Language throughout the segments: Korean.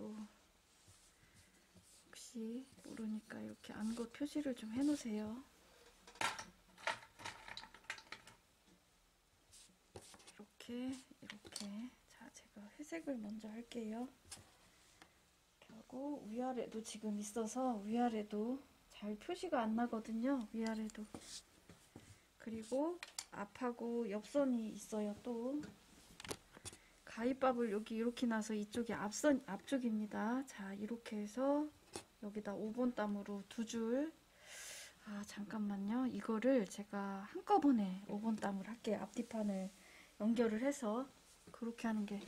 그래도 혹시 모르니까 이렇게 안곳 표시를 좀 해놓으세요. 이렇게 이렇게 자 제가 회색을 먼저 할게요. 하고 위아래도 지금 있어서 위아래도 잘 표시가 안 나거든요. 위아래도 그리고 앞하고 옆선이 있어요. 또 가위밥을 여기 이렇게 나서 이쪽이 앞선 앞쪽입니다. 자 이렇게 해서 여기다 5번 땀으로 두 줄. 아 잠깐만요. 이거를 제가 한꺼번에 5번 땀을 할게요. 앞뒤판을 연결을 해서 그렇게 하는 게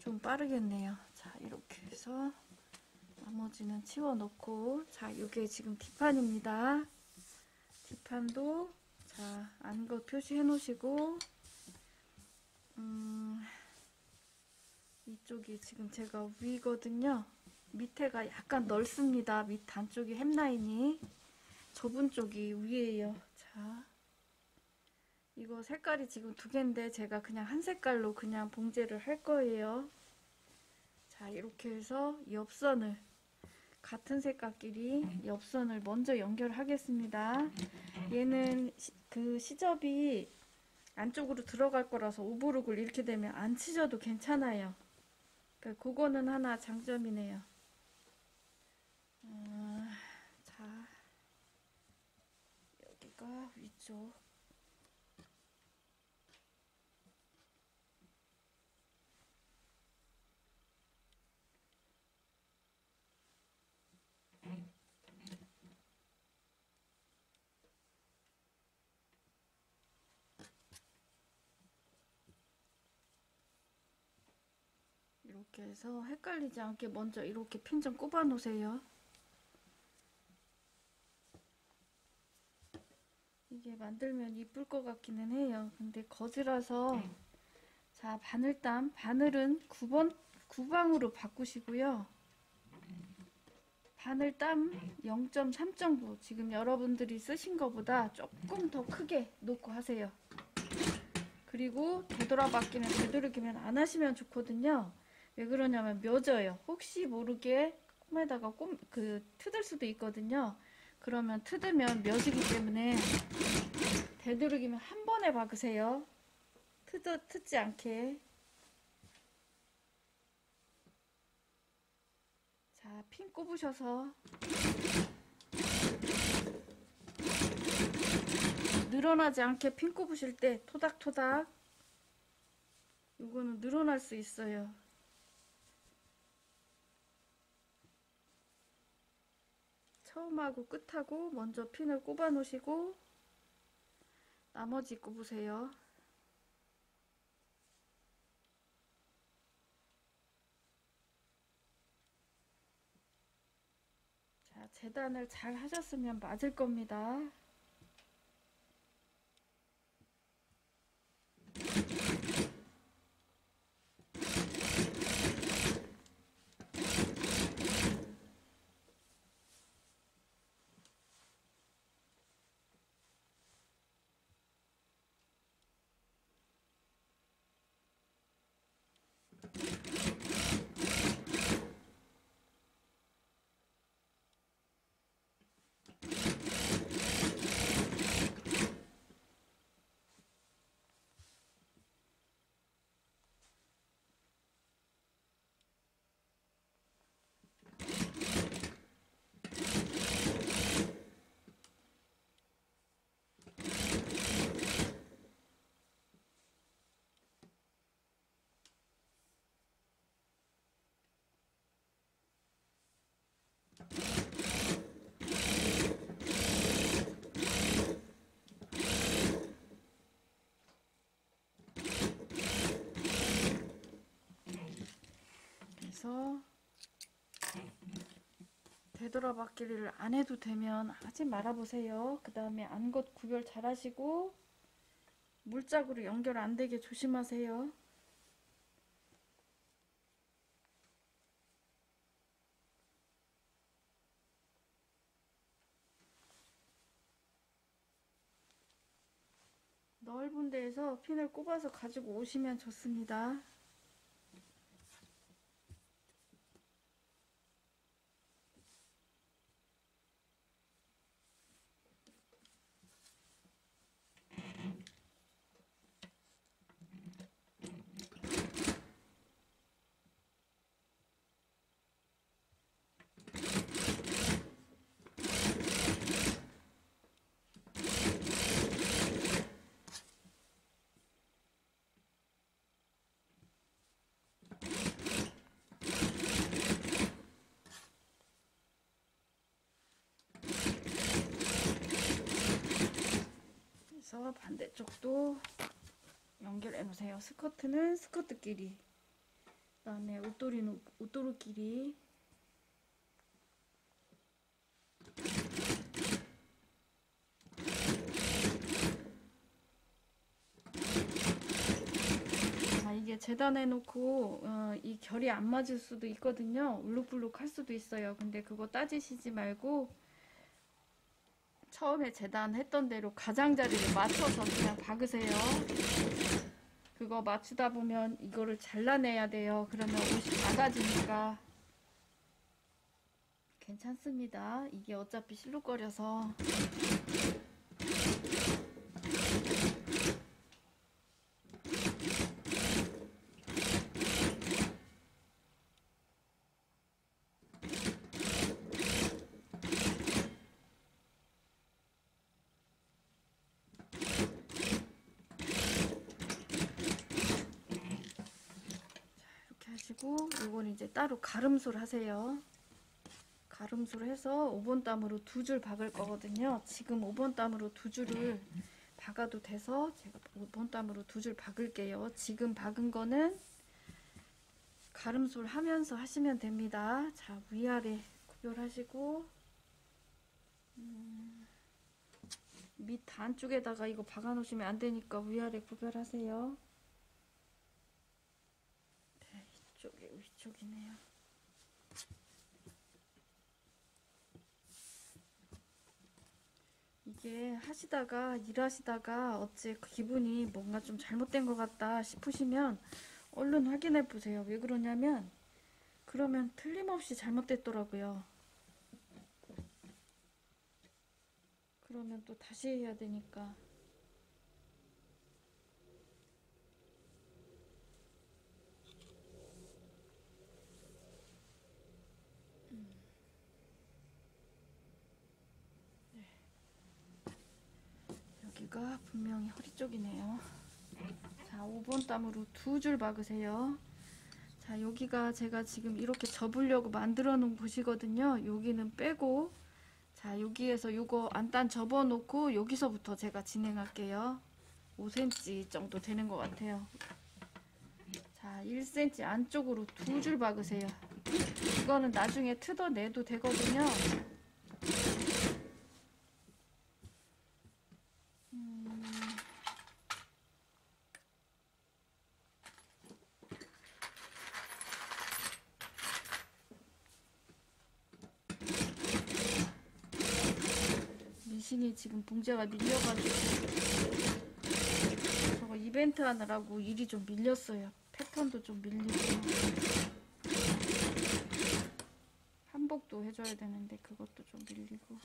좀 빠르겠네요. 자 이렇게 해서 나머지는 치워 놓고 자 이게 지금 뒷판입니다. 뒷판도 자 안것 표시해 놓으시고 음, 이쪽이 지금 제가 위거든요. 밑에가 약간 넓습니다. 밑 단쪽이 햄라인이 좁은 쪽이 위에요. 자, 이거 색깔이 지금 두 개인데 제가 그냥 한 색깔로 그냥 봉제를 할 거예요. 자, 이렇게 해서 옆선을 같은 색깔끼리 옆선을 먼저 연결하겠습니다. 얘는 시, 그 시접이 안쪽으로 들어갈 거라서 오버룩을 이렇게 되면 안 치셔도 괜찮아요. 그러니까 그거는 하나 장점이네요. 어, 자, 여기가 위쪽. 이렇게 해서 헷갈리지 않게 먼저 이렇게 핀 좀 꼽아 놓으세요. 이게 만들면 이쁠 것 같기는 해요. 근데 거즈라서 자 바늘땀 바늘은 9번 9방으로 바꾸시고요. 바늘땀 0.3 정도 지금 여러분들이 쓰신 것보다 조금 더 크게 놓고 하세요. 그리고 되돌아받기는 되도록이면 안 하시면 좋거든요. 왜 그러냐면 묘져요. 혹시 모르게 콤에다가 꼼, 그 트들 수도 있거든요. 그러면 트드면 묘지기 때문에 되도록이면 한 번에 박으세요. 트드, 트지 않게. 자, 핀 꼽으셔서 늘어나지 않게 핀 꼽으실 때 토닥토닥 이거는 늘어날 수 있어요. 처음하고 끝하고 먼저 핀을 꼽아 놓으시고 나머지 꼽으세요. 자, 재단을 잘 하셨으면 맞을 겁니다. 그래서 되돌아받기를 안 해도 되면 하지 말아보세요. 그 다음에 안 것 구별 잘 하시고 물짝으로 연결 안 되게 조심하세요. 데에서 핀을 꼽아서 가지고 오시면 좋습니다. 해서 반대쪽도 연결해 놓으세요. 스커트는 스커트끼리, 그 다음에 옷도리는 옷도리끼리. 자, 이게 재단해 놓고 어, 이 결이 안 맞을 수도 있거든요. 울룩불룩 할 수도 있어요. 근데 그거 따지시지 말고 처음에 재단했던 대로 가장자리를 맞춰서 그냥 박으세요. 그거 맞추다 보면 이거를 잘라내야 돼요. 그러면 옷이 작아지니까 괜찮습니다. 이게 어차피 실룩거려서 하시고 이건 이제 따로 가름술 하세요. 가름술 해서 5번 땀으로 두 줄 박을 거거든요. 지금 5번 땀으로 두 줄을 박아도 돼서 제가 5번 땀으로 두 줄 박을게요. 지금 박은 거는 가름술 하면서 하시면 됩니다. 자, 위아래 구별하시고 음, 밑 안쪽에다가 이거 박아 놓으시면 안 되니까 위아래 구별하세요. 네, 이쪽에 위쪽이네요. 이게 하시다가 일하시다가 어째 기분이 뭔가 좀 잘못된 것 같다 싶으시면 얼른 확인해 보세요. 왜 그러냐면 그러면 틀림없이 잘못됐더라고요. 그러면 또 다시 해야 되니까. 여기가 분명히 허리 쪽이네요. 자, 5번 땀으로 두 줄 박으세요. 자, 여기가 제가 지금 이렇게 접으려고 만들어 놓은 곳이거든요. 여기는 빼고, 자, 여기에서 요거 안단 접어 놓고, 여기서부터 제가 진행할게요. 5cm 정도 되는 것 같아요. 자, 1cm 안쪽으로 두 줄 박으세요. 이거는 나중에 뜯어내도 되거든요. 미신이 지금 봉제가 밀려가지고 저거 이벤트 하느라고 일이 좀 밀렸어요. 패턴도 좀 밀리고 한복도 해줘야 되는데 그것도 좀 밀리고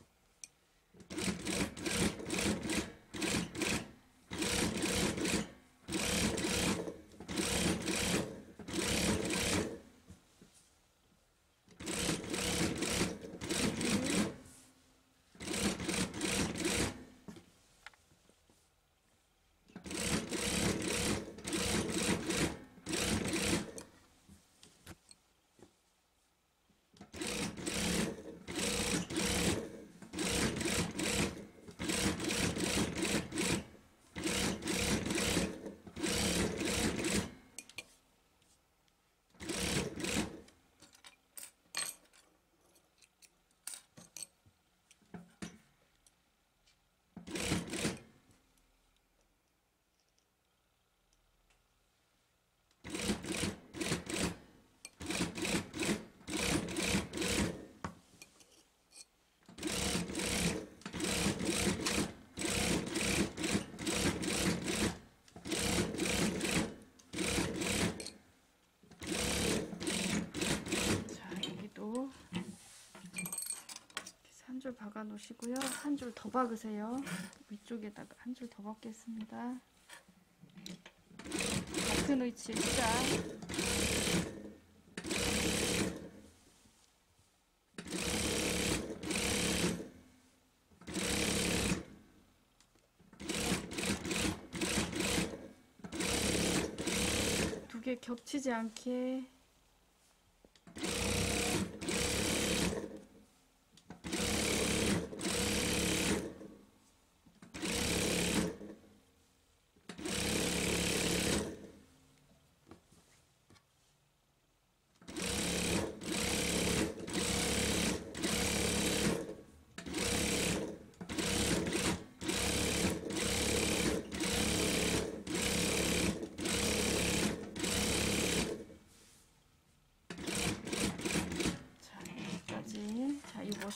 자 여기도 한 줄 박아 놓으시고요. 한 줄 더 박으세요. 위쪽에다가 한 줄 더 박겠습니다. 같은 위치 시작. 두 개 겹치지 않게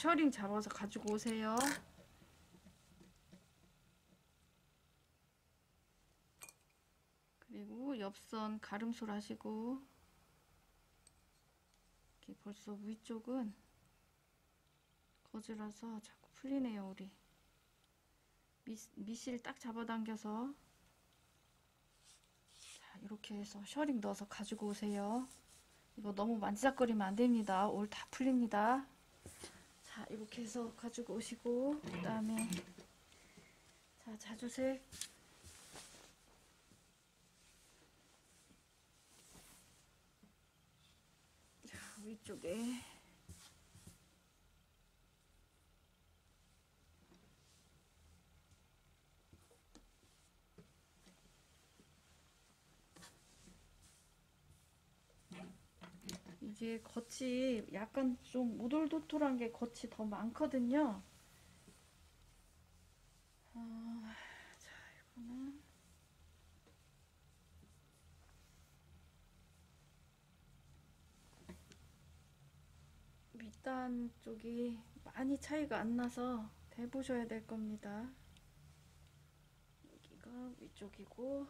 셔링 잡아서 가지고 오세요. 그리고 옆선 가름솔 하시고 이렇게 벌써 위쪽은 거즈라서 자꾸 풀리네요 우리. 미, 미실 딱 잡아당겨서 자 이렇게 해서 셔링 넣어서 가지고 오세요. 이거 너무 만지작거리면 안 됩니다. 올 다 풀립니다 자 이렇게 해서 가지고 오시고 그 다음에 자 자주색 자 위쪽에 이게 겉이 약간 좀 오돌도돌한 게 겉이 더 많거든요. 아, 자, 이거는 밑단 쪽이 많이 차이가 안 나서 대보셔야 될 겁니다. 여기가 위쪽이고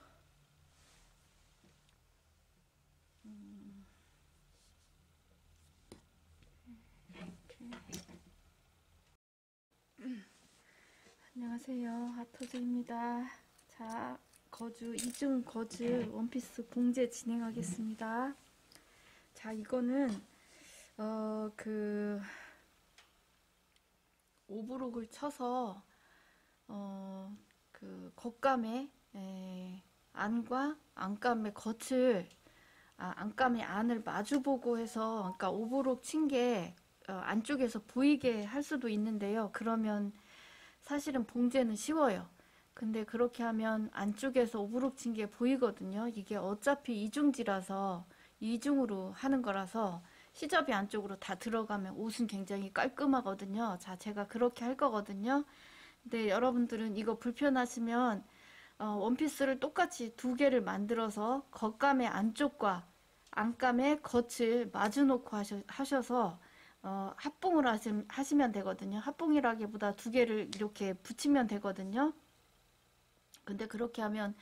음. 안녕하세요. 하토즈입니다. 자, 거즈, 이중 거즈 원피스 봉제 진행하겠습니다. 자, 이거는, 어, 그, 오브록을 쳐서, 어, 그, 겉감에, 에, 안과 안감의 겉을, 아, 안감의 안을 마주보고 해서, 그러니까 오브록 친게 어, 안쪽에서 보이게 할 수도 있는데요. 그러면 사실은 봉제는 쉬워요. 근데 그렇게 하면 안쪽에서 오브록 친 게 보이거든요. 이게 어차피 이중지라서 이중으로 하는 거라서 시접이 안쪽으로 다 들어가면 옷은 굉장히 깔끔하거든요. 자, 제가 그렇게 할 거거든요. 근데 여러분들은 이거 불편하시면 어, 원피스를 똑같이 두 개를 만들어서 겉감의 안쪽과 안감의 겉을 마주 놓고 하셔, 하셔서 어, 합봉을 하시, 하시면 되거든요. 합봉이라기보다 두 개를 이렇게 붙이면 되거든요. 근데 그렇게 하면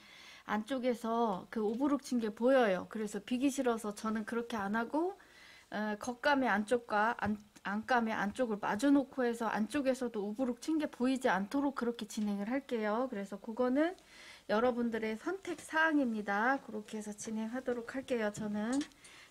안쪽에서 그 오브룩 친 게 보여요. 그래서 비기 싫어서 저는 그렇게 안 하고 어, 겉감의 안쪽과 안, 안감의 안쪽을 마주 놓고 해서 안쪽에서도 오브룩 친 게 보이지 않도록 그렇게 진행을 할게요. 그래서 그거는 여러분들의 선택 사항입니다. 그렇게 해서 진행하도록 할게요. 저는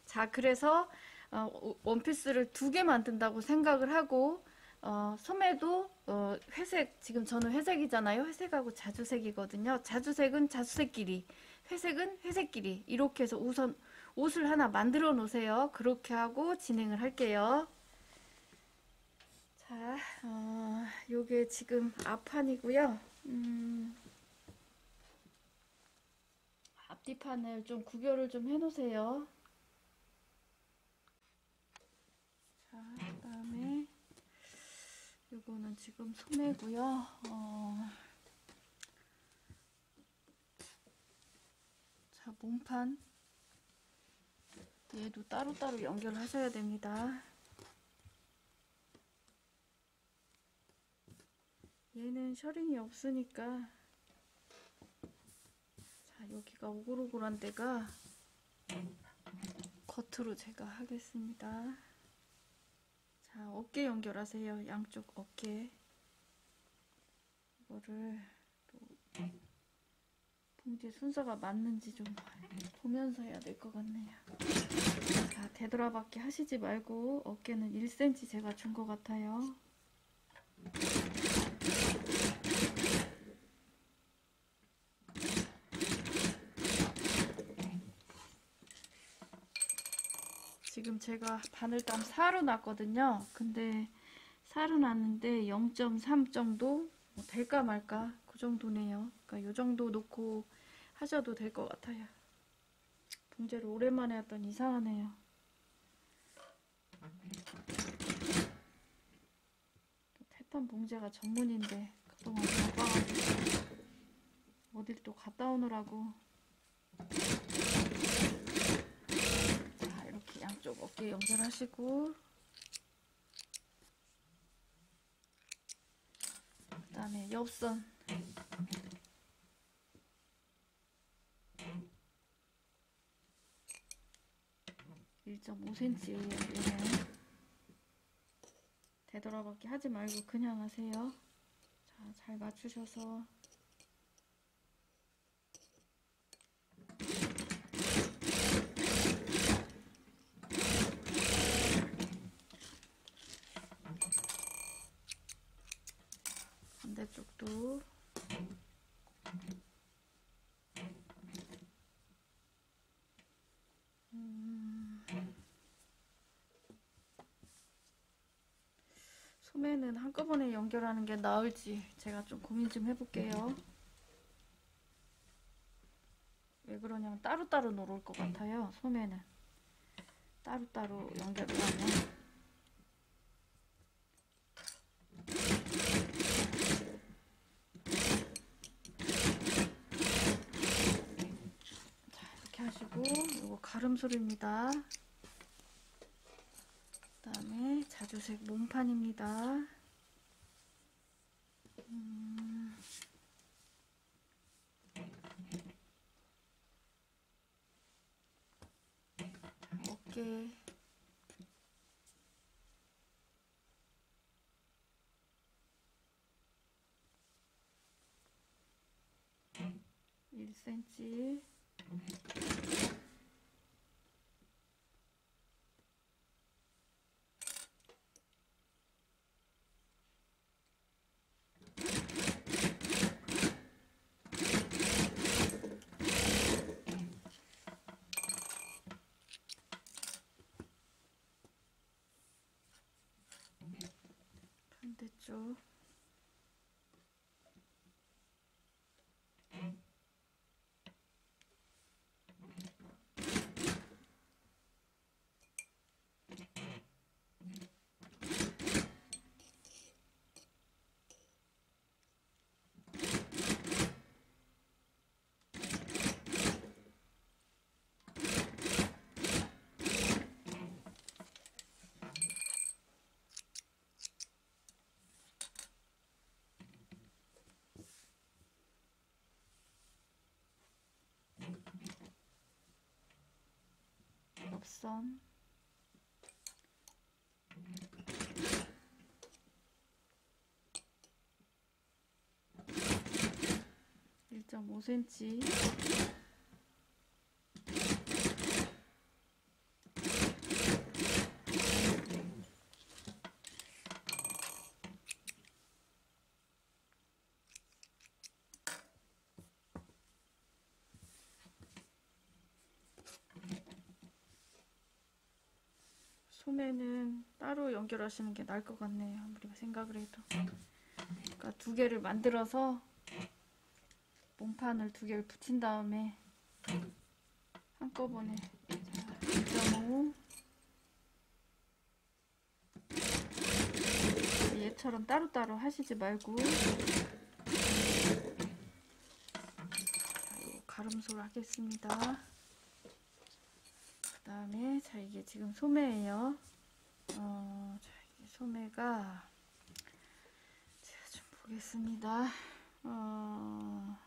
자 그래서 어, 원피스를 두 개 만든다고 생각을 하고 어, 소매도 어, 회색 지금 저는 회색이잖아요. 회색하고 자주색이거든요. 자주색은 자주색끼리, 회색은 회색끼리 이렇게 해서 우선 옷을 하나 만들어 놓으세요. 그렇게 하고 진행을 할게요. 자, 어, 요게 지금 앞판이고요. 음, 앞뒤판을 좀 구별을 좀 해 놓으세요. 자, 그 다음에 요거는 지금 소매고요. 어, 자, 몸판 얘도 따로따로 연결하셔야 됩니다. 얘는 셔링이 없으니까 자, 여기가 오글오글한 데가 겉으로 제가 하겠습니다. 자, 어깨 연결하세요. 양쪽 어깨. 이거를 또 봉지 순서가 맞는지 좀 보면서 해야 될 것 같네요. 자, 되돌아받기 하시지 말고 어깨는 1cm 제가 준 것 같아요. 지금 제가 바늘땀 4로 놨거든요. 근데 4로 놨는데 0.3 정도 뭐 될까 말까 그 정도네요. 그러니까 요 정도 놓고 하셔도 될 것 같아요. 봉제를 오랜만에 했더니 이상하네요. 태탄 봉제가 전문인데 그동안 바빠가지고 어딜 또 갔다 오느라고 자 이렇게 양 쪽 어깨 연결하시고 그 다음에 옆선 1.5cm예요. 얘는 되돌아받기 하지 말고 그냥 하세요. 자, 잘 맞추셔서 반대쪽도 음, 소매는 한꺼번에 연결하는 게 나을지 제가 좀 고민 좀 해볼게요. 왜 그러냐면 따로따로 놓을 것 같아요. 소매는 따로따로 연결을 하면 자 이렇게 하시고 이거 가름솔입니다. 그 다음에 자 주색 몸판입니다. 음, 어깨. 일반 대 옆선. 일점오 cm 소매는 따로 연결하시는 게 나을 것 같네요. 아무리 생각을 해도. 그러니까 두 개를 만들어서 몸판을 두 개를 붙인 다음에 한꺼번에 자, 1.5 얘처럼 따로따로 하시지 말고 가름솔 하겠습니다. 그 다음에 자 이게 지금 소매예요. 어, 자 이게 소매가 제가 좀 보겠습니다. 어,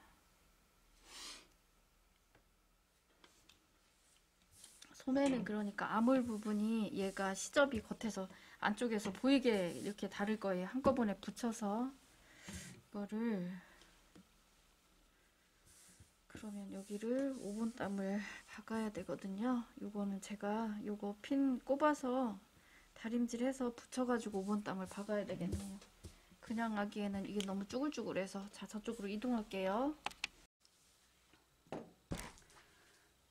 소매는 그러니까 아몰 부분이 얘가 시접이 겉에서 안쪽에서 보이게 이렇게 다를 거예요. 한꺼번에 붙여서 이거를 그러면 여기를 5분 땀을 박아야 되거든요. 요거는 제가 요거 핀 꼽아서 다림질해서 붙여가지고 5분 땀을 박아야 되겠네요. 그냥 하기에는 이게 너무 쭈글쭈글해서 자 저쪽으로 이동할게요.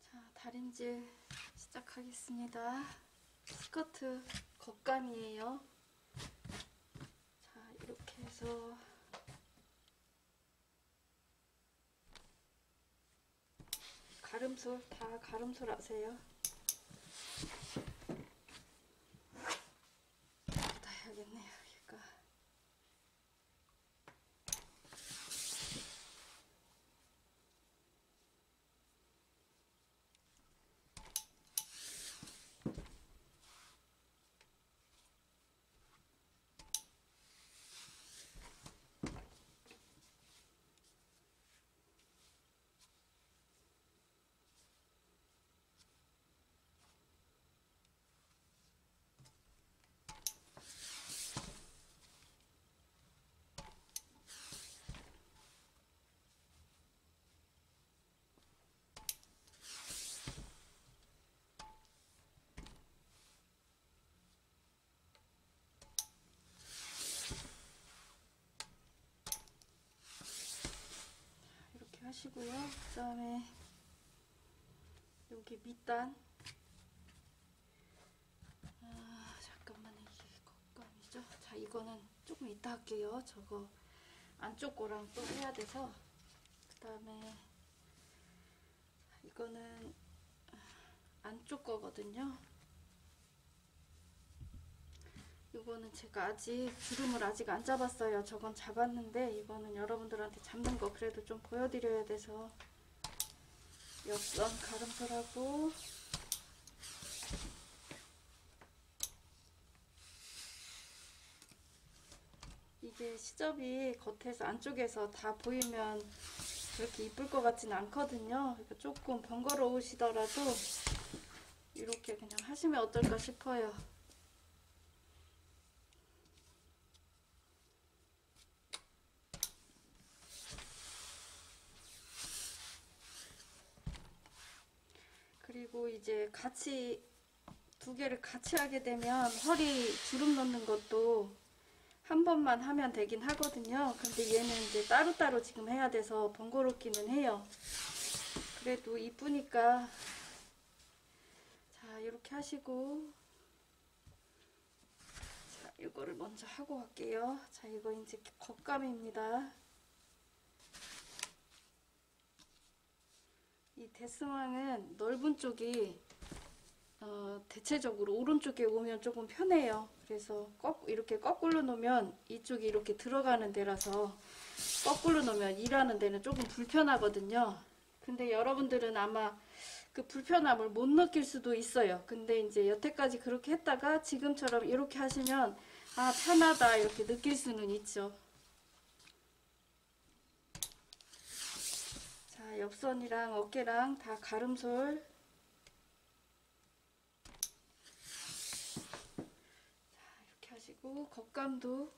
자 다림질 시작하겠습니다. 스커트 겉감이에요. 자 이렇게 해서 가름솔 다 가름솔 아세요? 다 해야겠네요 여기가 하시고요. 그 다음에 여기 밑단 아 잠깐만요 이게 겉감이죠. 자 이거는 조금 이따 할게요. 저거 안쪽 거랑 또 해야 돼서 그 다음에 이거는 안쪽 거거든요. 이거는 제가 아직 주름을 아직 안 잡았어요. 저건 잡았는데 이거는 여러분들한테 잡는 거 그래도 좀 보여드려야 돼서 옆선 가름설하고 이게 시접이 겉에서 안쪽에서 다 보이면 그렇게 이쁠 것 같지는 않거든요. 그러니까 조금 번거로우시더라도 이렇게 그냥 하시면 어떨까 싶어요. 그리고 이제 같이 두 개를 같이 하게 되면 허리 주름 넣는 것도 한 번만 하면 되긴 하거든요. 근데 얘는 이제 따로따로 지금 해야 돼서 번거롭기는 해요. 그래도 이쁘니까 자 이렇게 하시고 자 이거를 먼저 하고 갈게요. 자 이거 이제 겉감입니다. 이 대스망은 넓은 쪽이 어, 대체적으로 오른쪽에 오면 조금 편해요. 그래서 거, 이렇게 거꾸로 놓으면 이쪽이 이렇게 들어가는 데라서 거꾸로 놓으면 일하는 데는 조금 불편하거든요. 근데 여러분들은 아마 그 불편함을 못 느낄 수도 있어요. 근데 이제 여태까지 그렇게 했다가 지금처럼 이렇게 하시면 아 편하다 이렇게 느낄 수는 있죠. 자 옆선이랑 어깨랑 다 가름솔. 이렇게 하시고 겉감도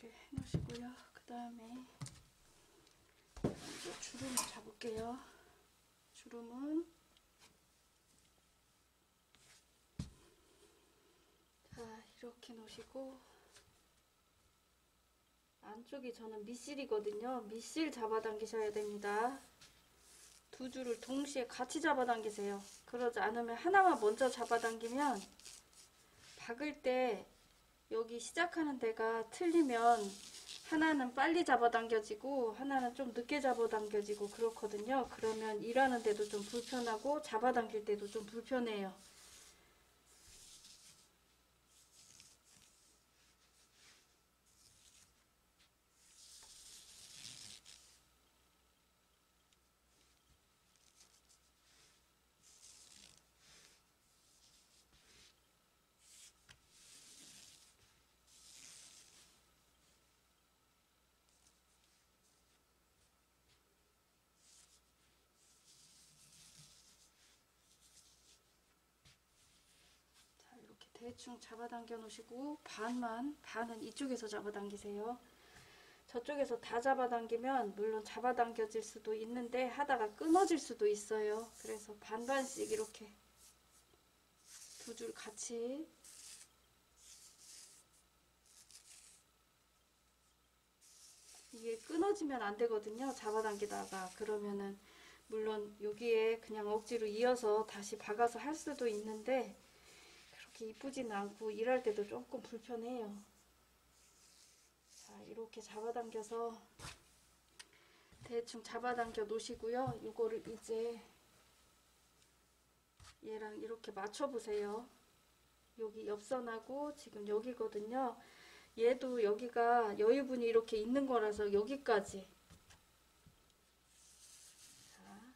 이렇게 해놓으시고요. 그 다음에 주름을 잡을게요. 주름은 자 이렇게 놓으시고 안쪽이 저는 밑실이거든요. 밑실 잡아당기셔야 됩니다. 두 줄을 동시에 같이 잡아당기세요. 그러지 않으면 하나만 먼저 잡아당기면 박을 때 여기 시작하는 데가 틀리면 하나는 빨리 잡아당겨지고 하나는 좀 늦게 잡아당겨지고 그렇거든요. 그러면 일하는 데도 좀 불편하고 잡아당길 때도 좀 불편해요. 대충 잡아당겨 놓으시고 반만, 반은 이쪽에서 잡아당기세요. 저쪽에서 다 잡아당기면 물론 잡아당겨질 수도 있는데 하다가 끊어질 수도 있어요. 그래서 반반씩 이렇게 두 줄 같이 이게 끊어지면 안 되거든요. 잡아당기다가 그러면은 물론 여기에 그냥 억지로 이어서 다시 박아서 할 수도 있는데 그렇게 이쁘지는 않고 일할 때도 조금 불편해요. 자, 이렇게 잡아당겨서 대충 잡아당겨 놓으시고요. 이거를 이제 얘랑 이렇게 맞춰보세요. 여기 옆선하고 지금 여기거든요. 얘도 여기가 여유분이 이렇게 있는 거라서 여기까지 자,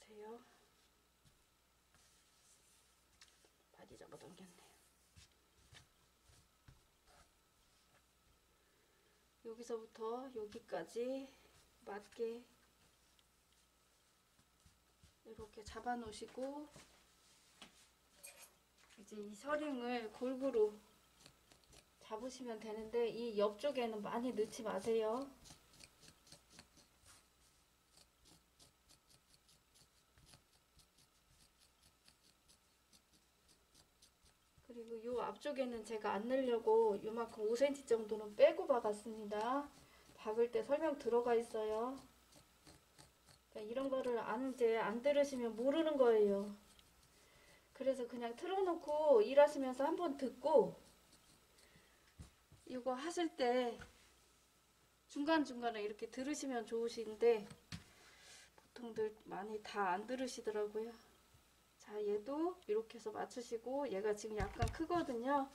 보세요. 많이 잡아당겼네요. 여기서부터 여기까지 맞게 이렇게 잡아 놓으시고 이제 이 서링을 골고루 잡으시면 되는데 이 옆쪽에는 많이 넣지 마세요. 그리고 이 앞쪽에는 제가 안 넣으려고 요만큼 5cm 정도는 빼고 박았습니다. 박을 때 설명 들어가 있어요. 그러니까 이런 거를 안, 이제 안 들으시면 모르는 거예요. 그래서 그냥 틀어놓고 일하시면서 한번 듣고 이거 하실 때 중간중간에 이렇게 들으시면 좋으신데 보통들 많이 다 안 들으시더라고요. 자, 얘도 이렇게 해서 맞추시고 얘가 지금 약간 크거든요.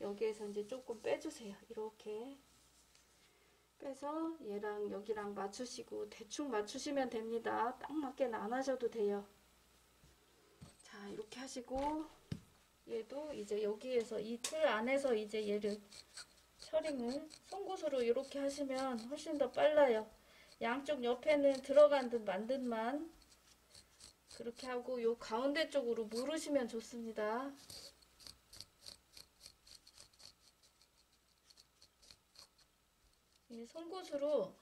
여기에서 이제 조금 빼주세요. 이렇게 빼서 얘랑 여기랑 맞추시고 대충 맞추시면 됩니다. 딱 맞게는 안 하셔도 돼요. 자, 이렇게 하시고 얘도 이제 여기에서 이 틀 안에서 이제 얘를 셔링을 송곳으로 이렇게 하시면 훨씬 더 빨라요. 양쪽 옆에는 들어간 듯만 듯만 그렇게 하고 요 가운데 쪽으로 물으시면 좋습니다. 이 송곳으로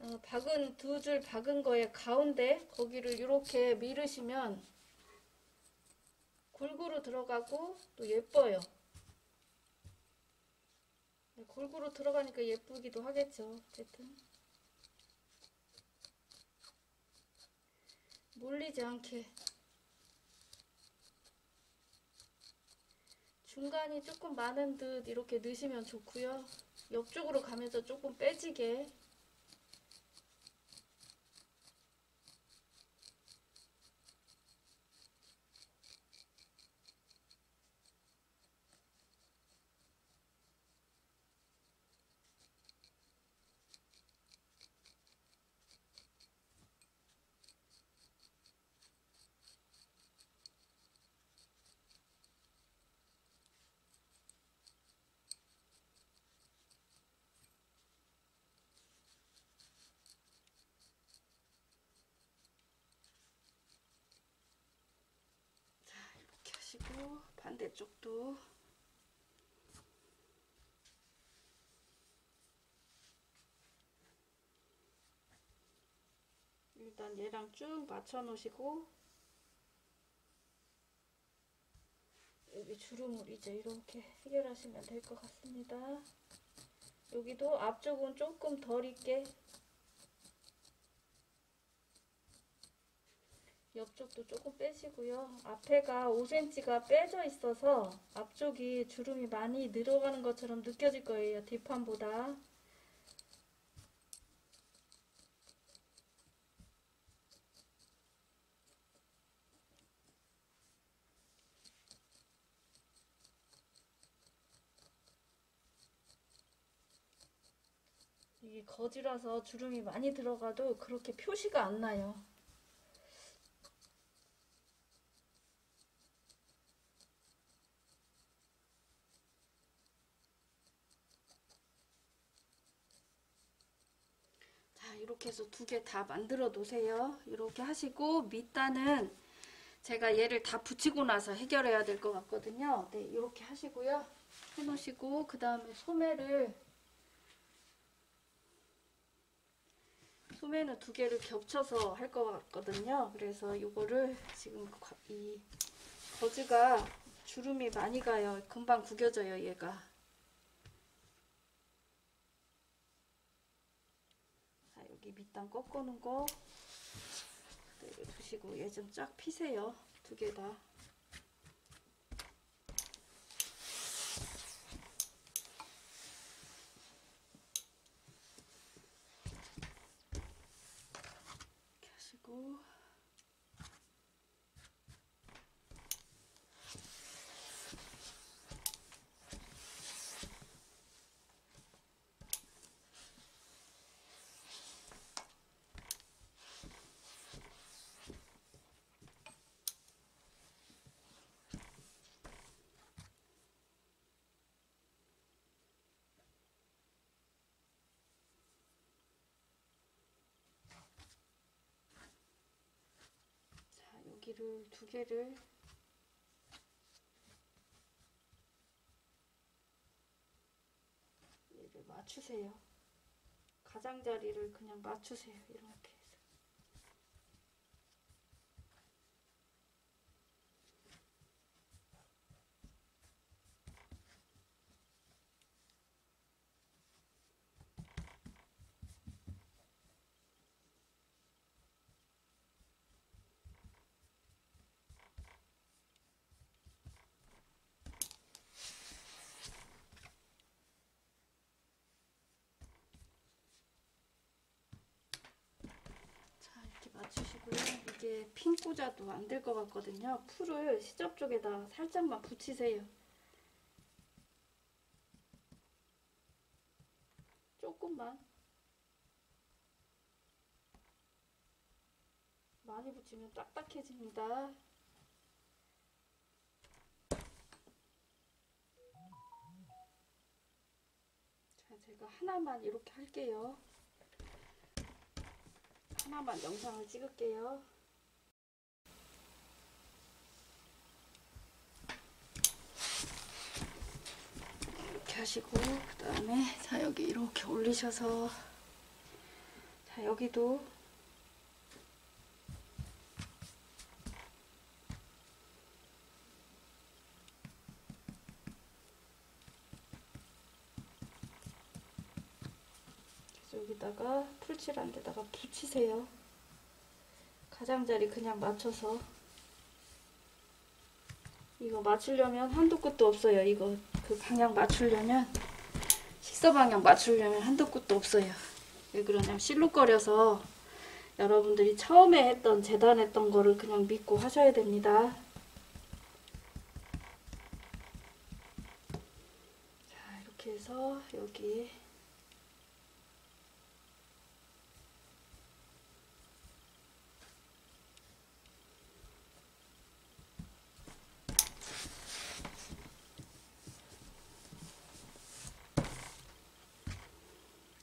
어, 박은 두 줄 박은 거에 가운데 거기를 이렇게 밀으시면 골고루 들어가고 또 예뻐요. 네, 골고루 들어가니까 예쁘기도 하겠죠. 어쨌든 몰리지 않게 중간이 조금 많은 듯 이렇게 넣으시면 좋고요. 옆쪽으로 가면서 조금 빼지게 하시고 반대쪽도 일단 얘랑 쭉 맞춰 놓으시고 여기 주름을 이제 이렇게 해결하시면 될 것 같습니다. 여기도 앞쪽은 조금 덜 있게 옆쪽도 조금 빼시고요. 앞에가 5cm가 빼져 있어서 앞쪽이 주름이 많이 늘어가는 것처럼 느껴질 거예요. 뒷판보다. 이게 거지라서 주름이 많이 들어가도 그렇게 표시가 안 나요. 자, 이렇게 해서 두 개 다 만들어 놓으세요. 이렇게 하시고 밑단은 제가 얘를 다 붙이고 나서 해결해야 될 것 같거든요. 네, 이렇게 하시고요. 해 놓으시고 그 다음에 소매를 소매는 두 개를 겹쳐서 할 것 같거든요. 그래서 이거를 지금 과- 이 거즈가 주름이 많이 가요. 금방 구겨져요, 얘가. 자, 여기 밑단 꺾어놓은 거 그대로 두시고 얘 좀 쫙 피세요. 두 개 다. 이렇게 하시고 여기를 두 개를 얘를 맞추세요. 가장자리를 그냥 맞추세요. 이렇게 해서. 자 이렇게 맞추시고요. 이게 핀 꽂아도 안 될 것 같거든요. 풀을 시접 쪽에다 살짝만 붙이세요. 조금만. 많이 붙이면 딱딱해집니다. 자, 제가 하나만 이렇게 할게요. 하나만 영상을 찍을게요. 이렇게 하시고 그 다음에 자 여기 이렇게 올리셔서 자 여기도 여기다가 풀칠한 데다가 붙이세요. 가장자리 그냥 맞춰서 이거 맞추려면 한도 끝도 없어요. 이거 그 방향 맞추려면 식서 방향 맞추려면 한도 끝도 없어요. 왜 그러냐면 실룩거려서 여러분들이 처음에 했던 재단했던 거를 그냥 믿고 하셔야 됩니다. 자 이렇게 해서 여기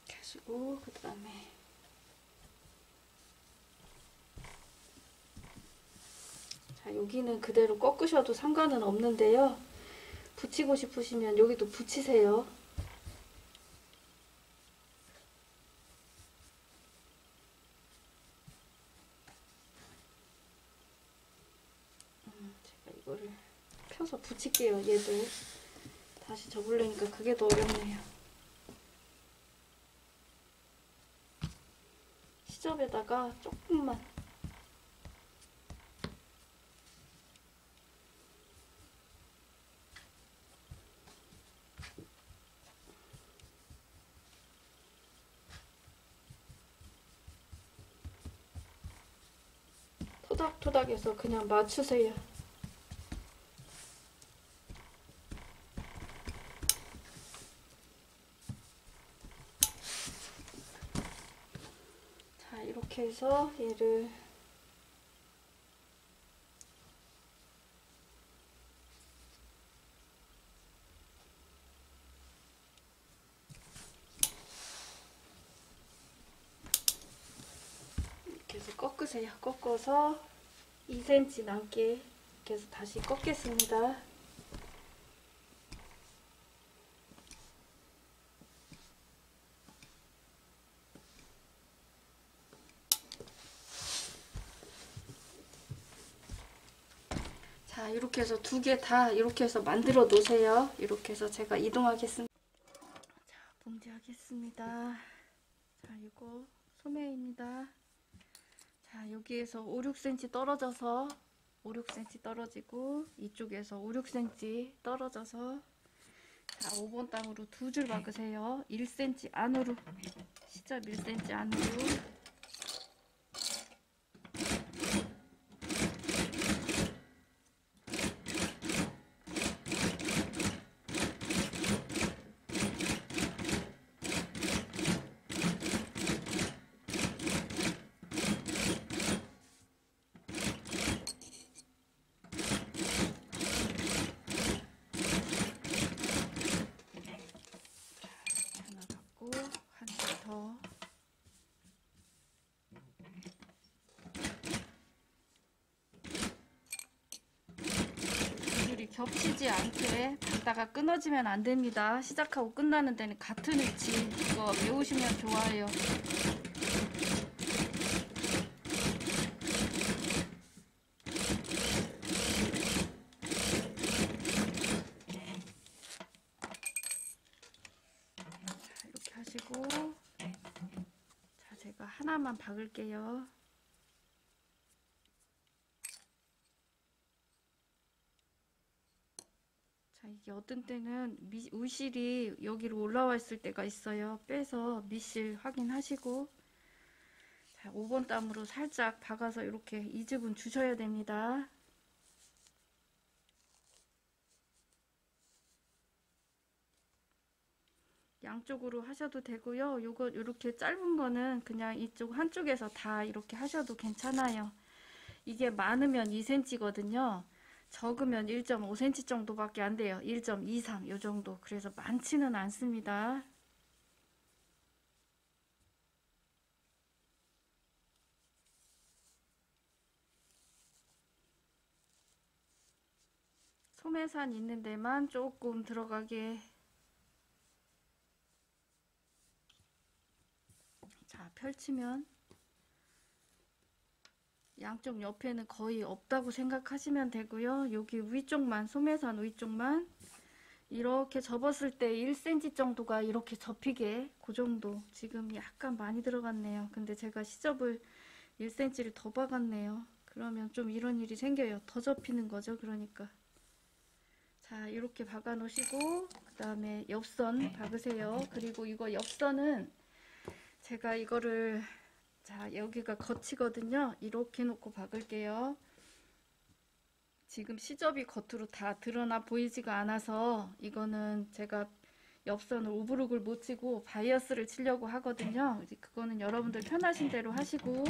이렇게 하시고 그 다음에 자 여기는 그대로 꺾으셔도 상관은 없는데요. 붙이고 싶으시면 여기도 붙이세요. 음, 제가 이거를 펴서 붙일게요 얘도. 다시 접으려니까 그게 더 어렵네요. 시접에다가 조금만 토닥토닥해서 그냥 맞추세요. 자, 이렇게 해서 얘를 꺾으세요. 꺾어서 2cm 남게 이렇게 해서 다시 꺾겠습니다. 자 이렇게 해서 두 개 다 이렇게 해서 만들어 놓으세요. 이렇게 해서 제가 이동하겠습니다. 자 봉지하겠습니다. 자 이거 소매입니다. 자 여기에서 5, 6cm 떨어져서 5, 6cm 떨어지고 이쪽에서 5, 6cm 떨어져서 자 5번 땅으로 두 줄 박으세요. 1cm 안으로. 시접 1cm 안으로 하나 받고 한 줄 더. 겹치지 않게 박다가 끊어지면 안 됩니다. 시작하고 끝나는 데는 같은 위치 이거 외우시면 좋아요. 자, 이렇게 하시고 자, 제가 하나만 박을게요. 자, 이게 어떤 때는 미, 우실이 여기로 올라와 있을 때가 있어요. 빼서 미실 확인하시고 자, 5번 땀으로 살짝 박아서 이렇게 이즙은 주셔야 됩니다. 양쪽으로 하셔도 되고요. 요거 이렇게 짧은 거는 그냥 이쪽 한쪽에서 다 이렇게 하셔도 괜찮아요. 이게 많으면 2cm거든요. 적으면 1.5cm 정도밖에 안 돼요. 1.23 요 정도. 그래서 많지는 않습니다. 소매산 있는 데만 조금 들어가게 자 펼치면 양쪽 옆에는 거의 없다고 생각하시면 되고요. 여기 위쪽만 소매산 위쪽만 이렇게 접었을 때 1cm 정도가 이렇게 접히게 그 정도 지금 약간 많이 들어갔네요. 근데 제가 시접을 1cm를 더 박았네요. 그러면 좀 이런 일이 생겨요. 더 접히는 거죠. 그러니까 자 이렇게 박아 놓으시고 그 다음에 옆선 박으세요. 그리고 이거 옆선은 제가 이거를 자 여기가 겉이거든요. 이렇게 놓고 박을게요. 지금 시접이 겉으로 다 드러나 보이지가 않아서 이거는 제가 옆선을 오버룩을 못 치고 바이어스를 치려고 하거든요. 그거는 여러분들 편하신 대로 하시고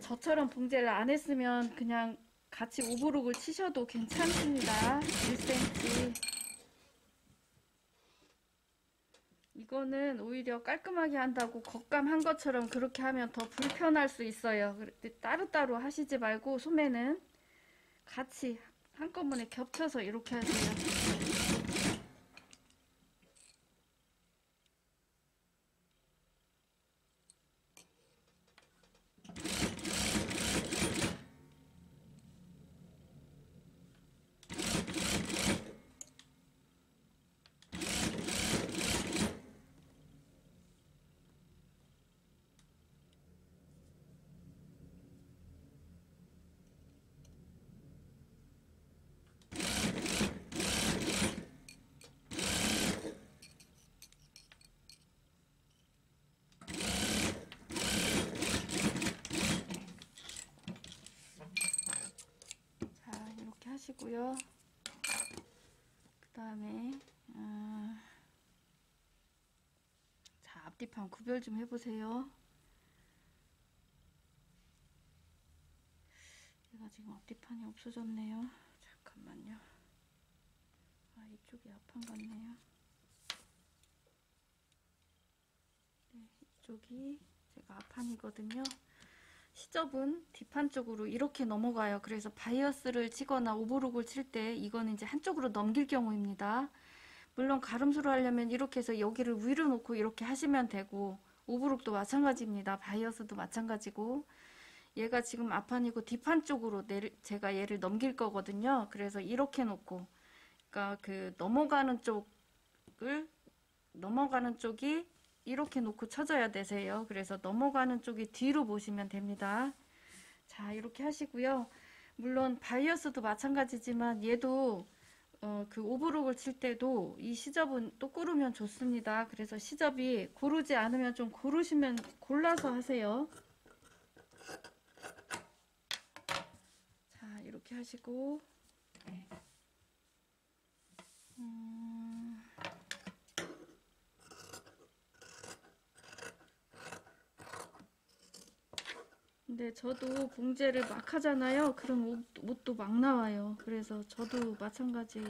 저처럼 봉제를 안 했으면 그냥 같이 오브룩을 치셔도 괜찮습니다. 1cm 이거는 오히려 깔끔하게 한다고 겉감한 것처럼 그렇게 하면 더 불편할 수 있어요. 따로따로 하시지 말고 소매는 같이 한꺼번에 겹쳐서 이렇게 하세요. 자, 하시고요. 그 다음에 어, 자 앞뒤판 구별 좀 해보세요. 얘가 지금 앞뒤판이 없어졌네요. 잠깐만요. 아 이쪽이 앞판 같네요. 네, 이쪽이 제가 앞판이거든요. 시접은 뒷판 쪽으로 이렇게 넘어가요. 그래서 바이어스를 치거나 오버룩을 칠 때 이거는 이제 한쪽으로 넘길 경우입니다. 물론 가름솔로 하려면 이렇게 해서 여기를 위로 놓고 이렇게 하시면 되고 오버룩도 마찬가지입니다. 바이어스도 마찬가지고 얘가 지금 앞판이고 뒷판 쪽으로 내리, 제가 얘를 넘길 거거든요. 그래서 이렇게 놓고 그러니까 그 넘어가는 쪽을 넘어가는 쪽이 이렇게 놓고 쳐줘야 되세요. 그래서 넘어가는 쪽이 뒤로 보시면 됩니다. 자, 이렇게 하시고요. 물론 바이어스도 마찬가지지만 얘도 어, 그 오브록을 칠 때도 이 시접은 또 고르면 좋습니다. 그래서 시접이 고르지 않으면 좀 고르시면 골라서 하세요. 자, 이렇게 하시고 음... 근데 저도 봉제를 막 하잖아요. 그럼 옷, 옷도 막 나와요. 그래서 저도 마찬가지.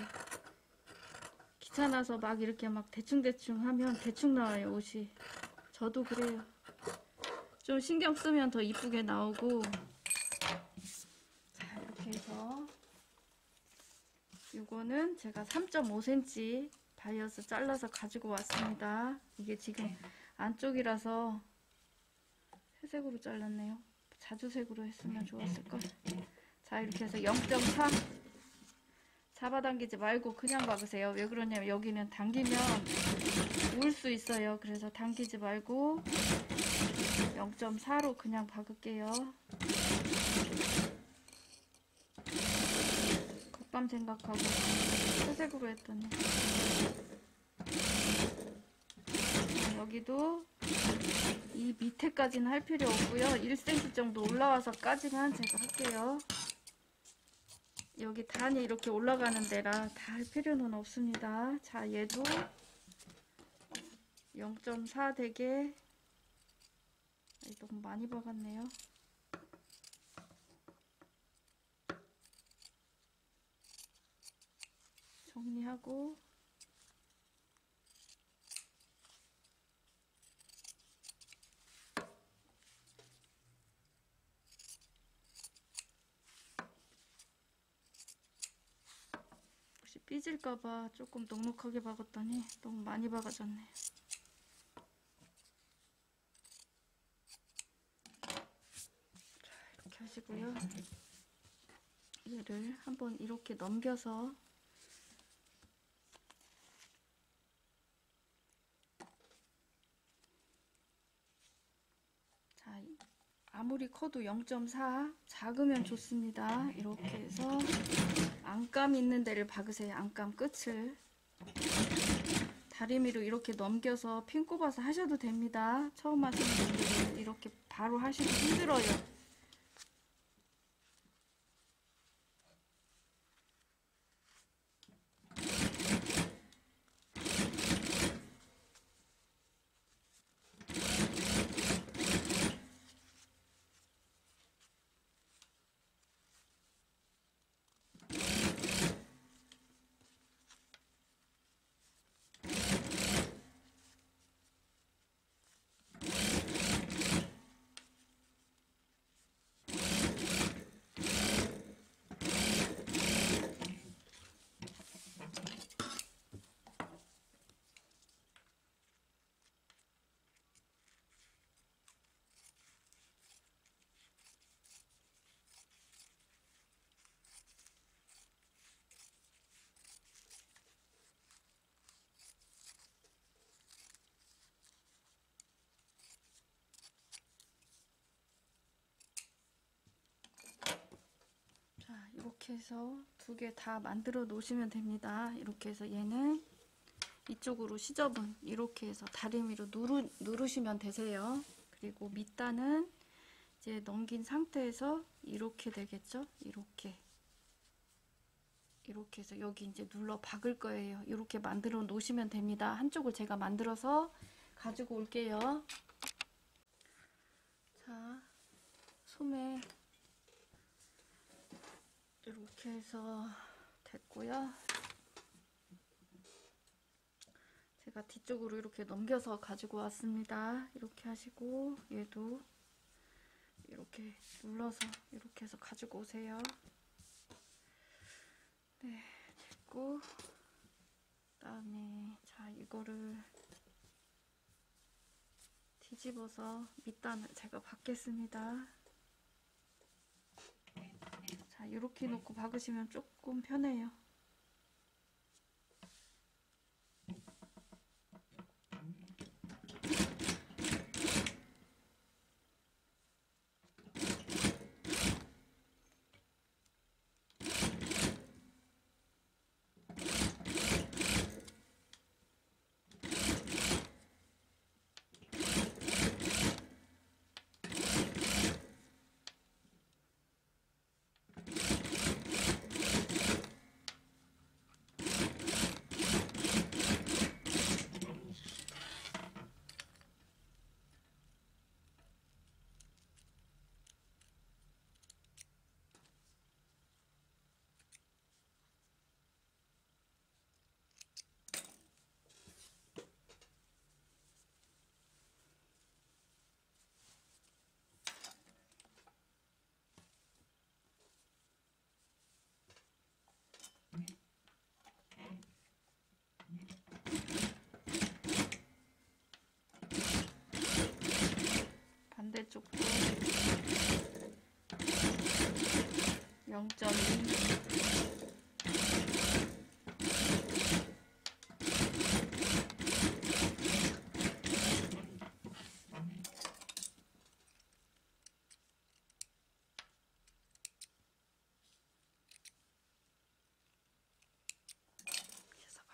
귀찮아서 막 이렇게 막 대충대충 하면 대충 나와요, 옷이. 저도 그래요. 좀 신경 쓰면 더 이쁘게 나오고. 자, 이렇게 해서. 이거는 제가 3.5cm 바이어스 잘라서 가지고 왔습니다. 이게 지금 안쪽이라서 회색으로 잘랐네요. 자주색으로 했으면 좋았을걸. 자, 이렇게 해서 0.4 잡아당기지 말고 그냥 박으세요. 왜 그러냐면 여기는 당기면 울 수 있어요. 그래서 당기지 말고 0.4로 그냥 박을게요. 겉밤 생각하고 회색으로 했더니 자, 여기도 이 밑에까지는 할 필요 없고요. 1cm 정도 올라와서까지만 제가 할게요. 여기 단이 이렇게 올라가는 데라 다 할 필요는 없습니다. 자, 얘도 0.4 되게 너무 많이 박았네요. 정리하고 삐질까봐 조금 넉넉하게 박았더니 너무 많이 박아졌네. 자, 이렇게 하시고요. 얘를 한번 이렇게 넘겨서 자, 이- 아무리 커도 0.4 작으면 좋습니다. 이렇게 해서 안감 있는 데를 박으세요. 안감 끝을 다리미로 이렇게 넘겨서 핀 꼽아서 하셔도 됩니다. 처음 하시는 분들은 이렇게 바로 하시기 힘들어요. 자, 이렇게 해서 두 개 다 만들어 놓으시면 됩니다. 이렇게 해서 얘는 이쪽으로 시접은 이렇게 해서 다리미로 누르, 누르시면 되세요. 그리고 밑단은 이제 넘긴 상태에서 이렇게 되겠죠? 이렇게. 이렇게 해서 여기 이제 눌러 박을 거예요. 이렇게 만들어 놓으시면 됩니다. 한쪽을 제가 만들어서 가지고 올게요. 자, 소매 이렇게 해서 됐고요. 제가 뒤쪽으로 이렇게 넘겨서 가지고 왔습니다. 이렇게 하시고 얘도 이렇게 눌러서 이렇게 해서 가지고 오세요. 네, 됐고 그다음에 자 이거를 뒤집어서 밑단을 제가 받겠습니다. 자, 이렇게 놓고 박으시면 조금 편해요. 이쪽 0.2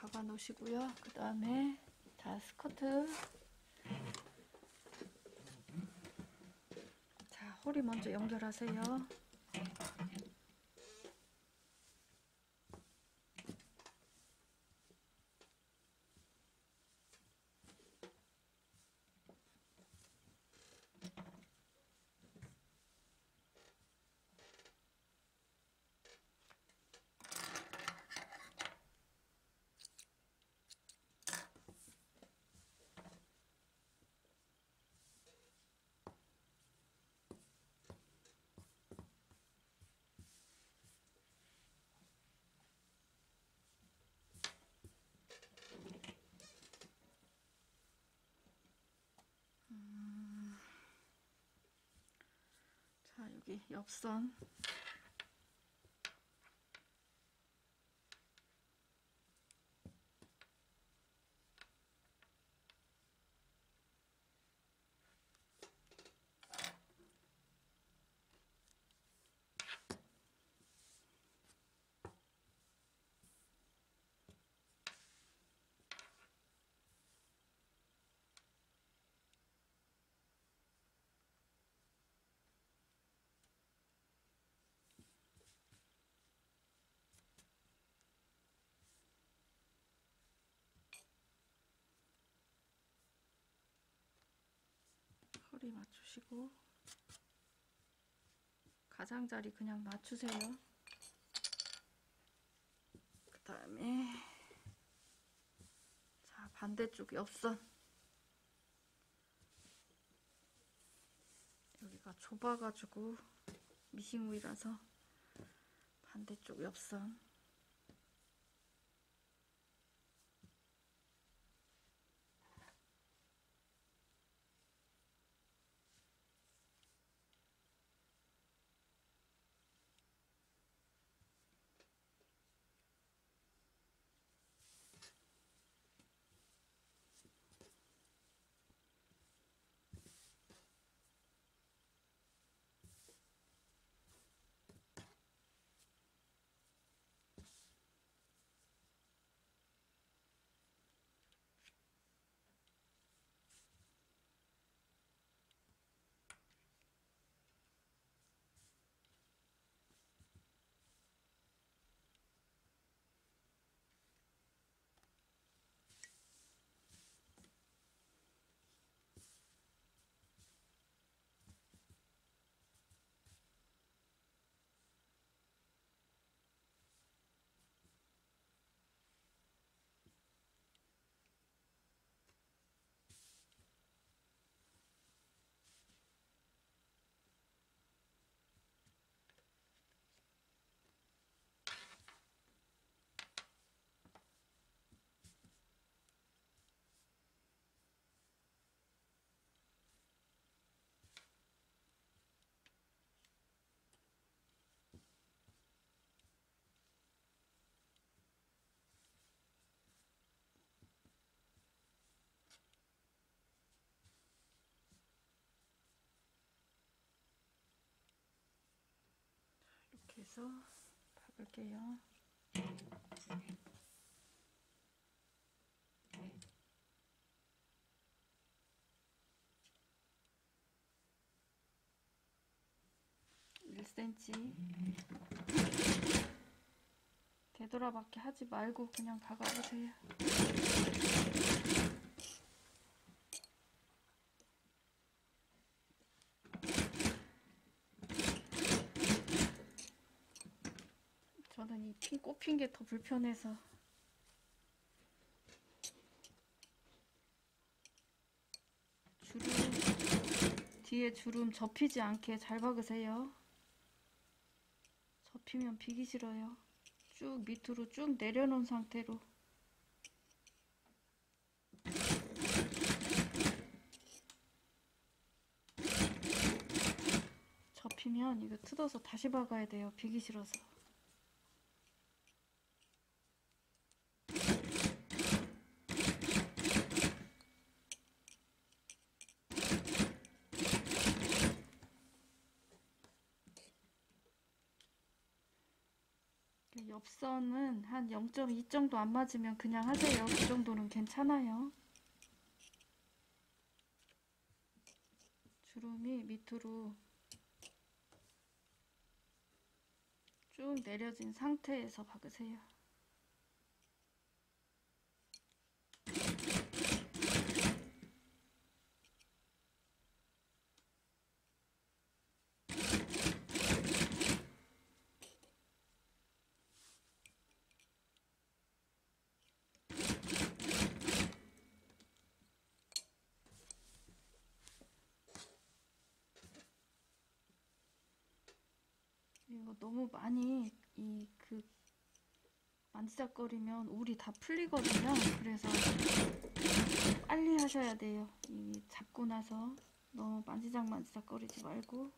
박아 놓으시고요. 그 다음에 다 스커트. 자 허리 먼저 연결하세요. 자 여기 옆선 허리 맞추시고 가장자리 그냥 맞추세요. 그 다음에 자 반대쪽 옆선 여기가 좁아가지고 미싱우이라서 반대쪽 옆선 해서 박을게요. 일 c m 되돌아밖에 하지 말고 그냥 박아보세요. 이핀 꼽힌 게 더 불편해서 주름 뒤에 주름 접히지 않게 잘 박으세요. 접히면 비기 싫어요. 쭉 밑으로 쭉 내려놓은 상태로 접히면 이거 뜯어서 다시 박아야 돼요. 비기 싫어서. 옆선은 한 0.2 정도 안 맞으면 그냥 하세요. 그 정도는 괜찮아요. 주름이 밑으로 쭉 내려진 상태에서 박으세요. 이거 너무 많이 이 그 만지작거리면 울이 다 풀리거든요. 그래서 빨리 하셔야 돼요. 이 잡고 나서 너무 만지작 만지작거리지 말고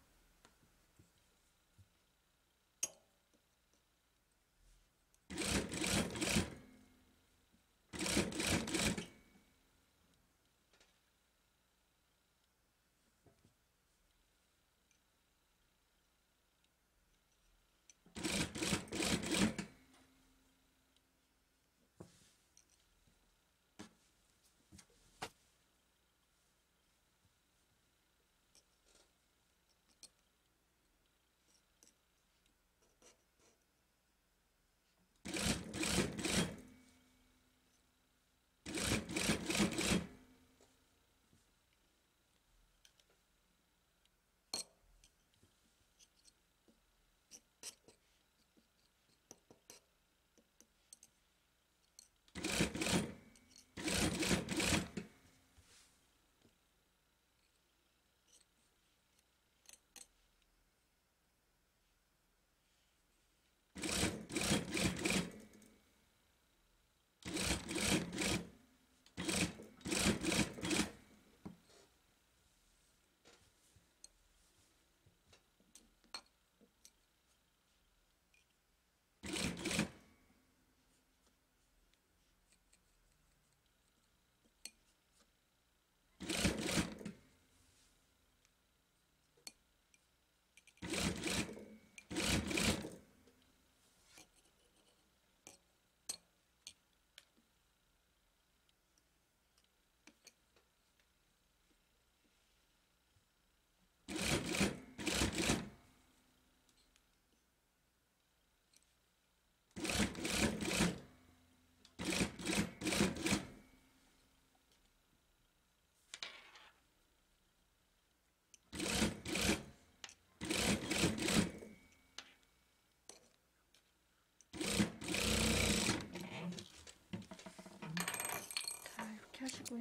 하시고요.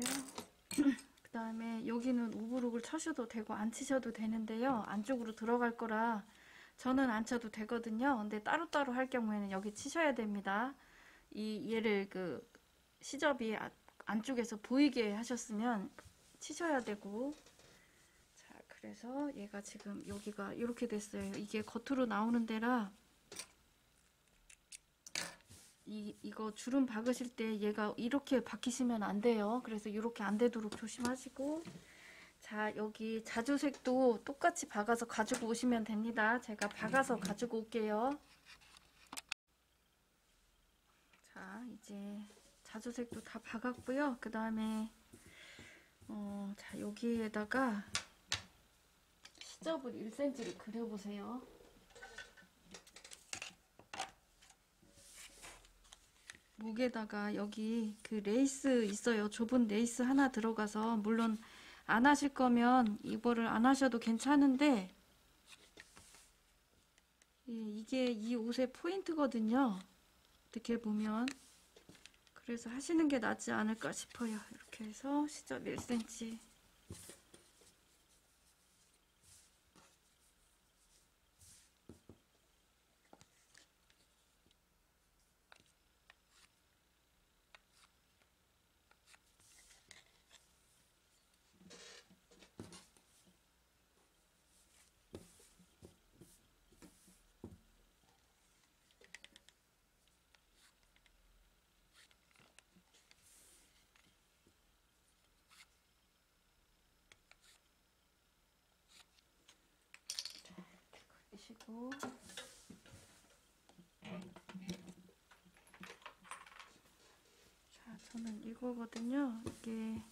그 다음에 여기는 오브룩을 쳐셔도 되고 안 치셔도 되는데요. 안쪽으로 들어갈 거라 저는 안 쳐도 되거든요. 근데 따로따로 할 경우에는 여기 치셔야 됩니다. 이 얘를 그 시접이 아- 안쪽에서 보이게 하셨으면 치셔야 되고 자 그래서 얘가 지금 여기가 이렇게 됐어요. 이게 겉으로 나오는 데라 이, 이거 주름 박으실 때 얘가 이렇게 박히시면 안 돼요. 그래서 이렇게 안 되도록 조심하시고 자 여기 자주색도 똑같이 박아서 가지고 오시면 됩니다. 제가 박아서 가지고 올게요. 자 이제 자주색도 다 박았고요. 그 다음에 어, 자 여기에다가 시접을 1cm를 그려보세요. 목에다가 여기 그 레이스 있어요. 좁은 레이스 하나 들어가서 물론 안 하실 거면 이거를 안 하셔도 괜찮은데 예, 이게 이 옷의 포인트거든요. 어떻게 보면 그래서 하시는 게 낫지 않을까 싶어요. 이렇게 해서 시접 1cm 넣고 자, 저는 이거거든요. 이게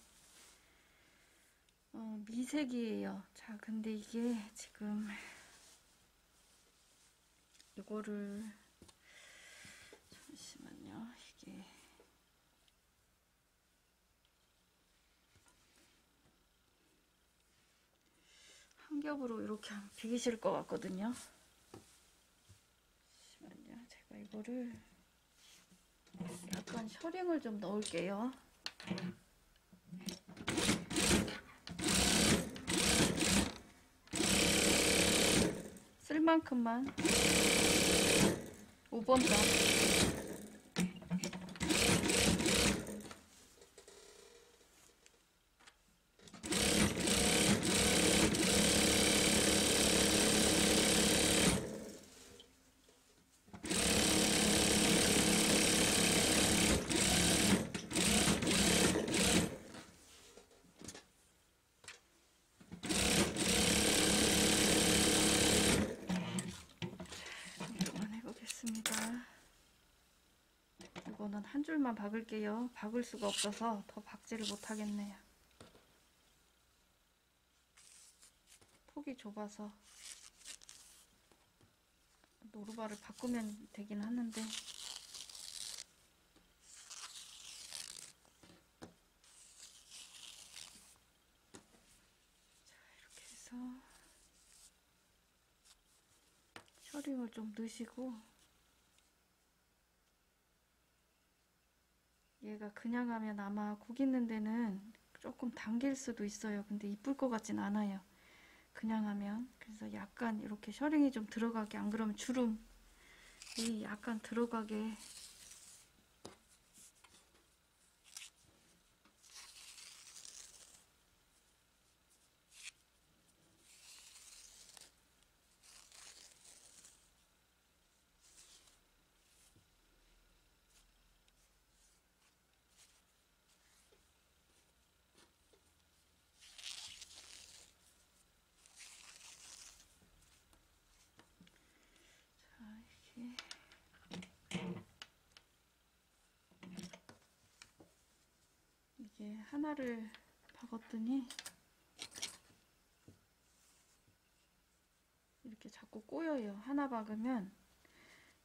어, 미색이에요. 자, 근데 이게 지금 이거를 잠시만요. 이게 한 겹으로 이렇게 하면 비기 싫을 것 같거든요. 잠시만요. 제가 이거를 약간 셔링을 좀 넣을게요. 쓸 만큼만 5번 점. 정도만 해보겠습니다. 이거는 한 줄만 박을게요. 박을 수가 없어서 더 박지를 못하겠네요. 폭이 좁아서 노루발을 바꾸면 되긴 하는데 자 이렇게 해서 셔링을 좀 넣으시고 얘가 그냥 하면 아마 국 있는 데는 조금 당길 수도 있어요. 근데 이쁠 것 같진 않아요. 그냥 하면 그래서 약간 이렇게 셔링이 좀 들어가게 안 그러면 주름 이 약간 들어가게 하나를 박았더니 이렇게 자꾸 꼬여요. 하나 박으면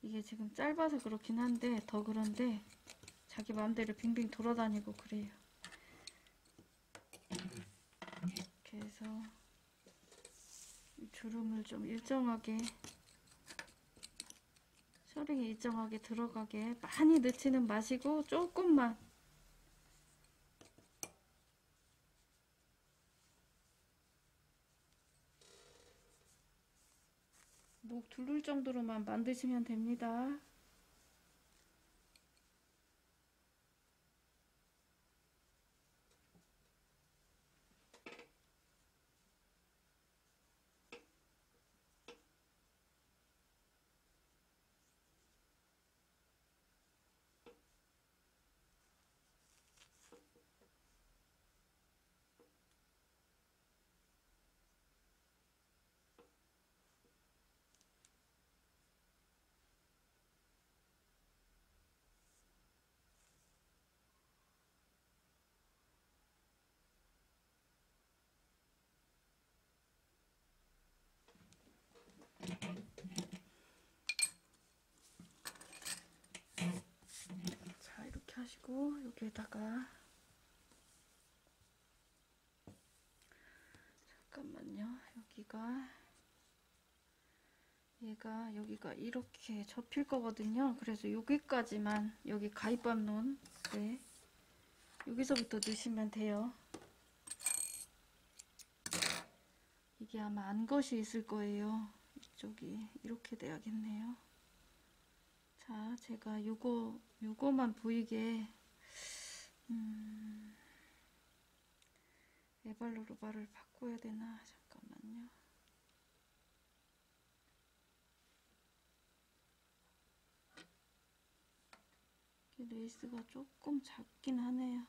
이게 지금 짧아서 그렇긴 한데 더 그런데 자기 마음대로 빙빙 돌아다니고 그래요. 이렇게 해서 이 주름을 좀 일정하게 셔링이 일정하게 들어가게 많이 넣지는 마시고 조금만 목 두를 정도로만 만드시면 됩니다. 자 하시고 여기에다가 잠깐만요. 여기가 얘가 여기가 이렇게 접힐 거거든요. 그래서 여기까지만 여기 가입밤론 네 여기서부터 넣으시면 돼요. 이게 아마 안 것이 있을 거예요. 이쪽이 이렇게 돼야겠네요 자, 제가 요거, 요거만 보이게, 음, 외발 노루발을 바꿔야 되나? 잠깐만요. 이 레이스가 조금 작긴 하네요.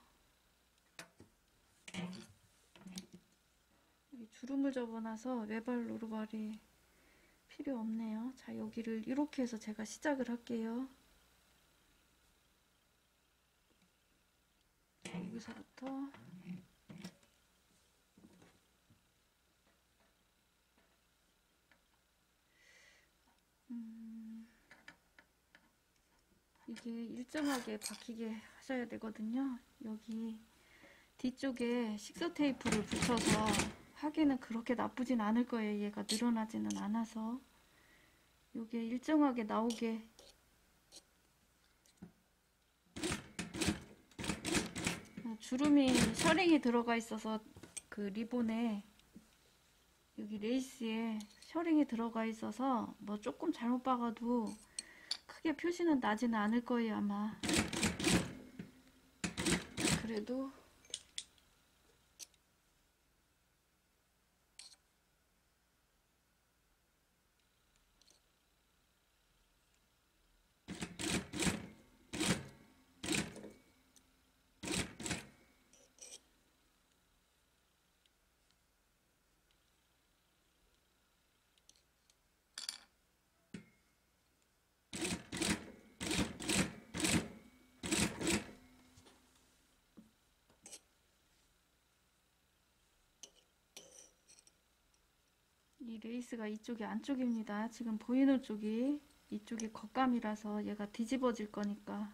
여기 주름을 접어놔서 외발 노루발이 필요 없네요. 자, 여기를 이렇게 해서 제가 시작을 할게요. 자, 여기서부터 음, 이게 일정하게 박히게 하셔야 되거든요. 여기 뒤쪽에 식서 테이프를 붙여서 하기는 그렇게 나쁘진 않을 거예요. 얘가 늘어나지는 않아서. 요게 일정하게 나오게 어, 주름이 셔링이 들어가 있어서 그 리본에 여기 레이스에 셔링이 들어가 있어서 뭐 조금 잘못 박아도 크게 표시는 나지는 않을 거예요 아마 그래도 이 레이스가 이쪽이 안쪽입니다. 지금 보이는 쪽이 이쪽이 겉감이라서 얘가 뒤집어질 거니까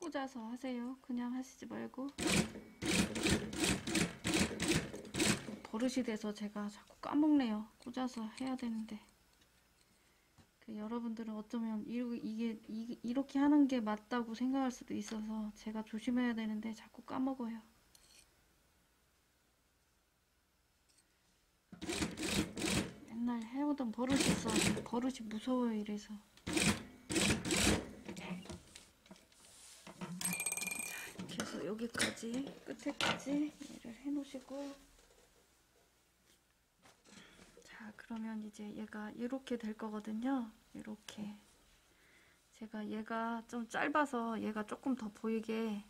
꽂아서 하세요. 그냥 하시지 말고 버릇이 돼서 제가 자꾸 까먹네요. 꽂아서 해야 되는데 그 여러분들은 어쩌면 이게 이- 이렇게 하는 게 맞다고 생각할 수도 있어서 제가 조심해야 되는데 자꾸 까먹어요. 맨날 해오던 버릇이 있어. 버릇이 무서워요. 이래서. 이렇게 해서 여기까지 끝에까지 얘를 해놓으시고. 자 그러면 이제 얘가 이렇게 될 거거든요. 이렇게. 제가 얘가 좀 짧아서 얘가 조금 더 보이게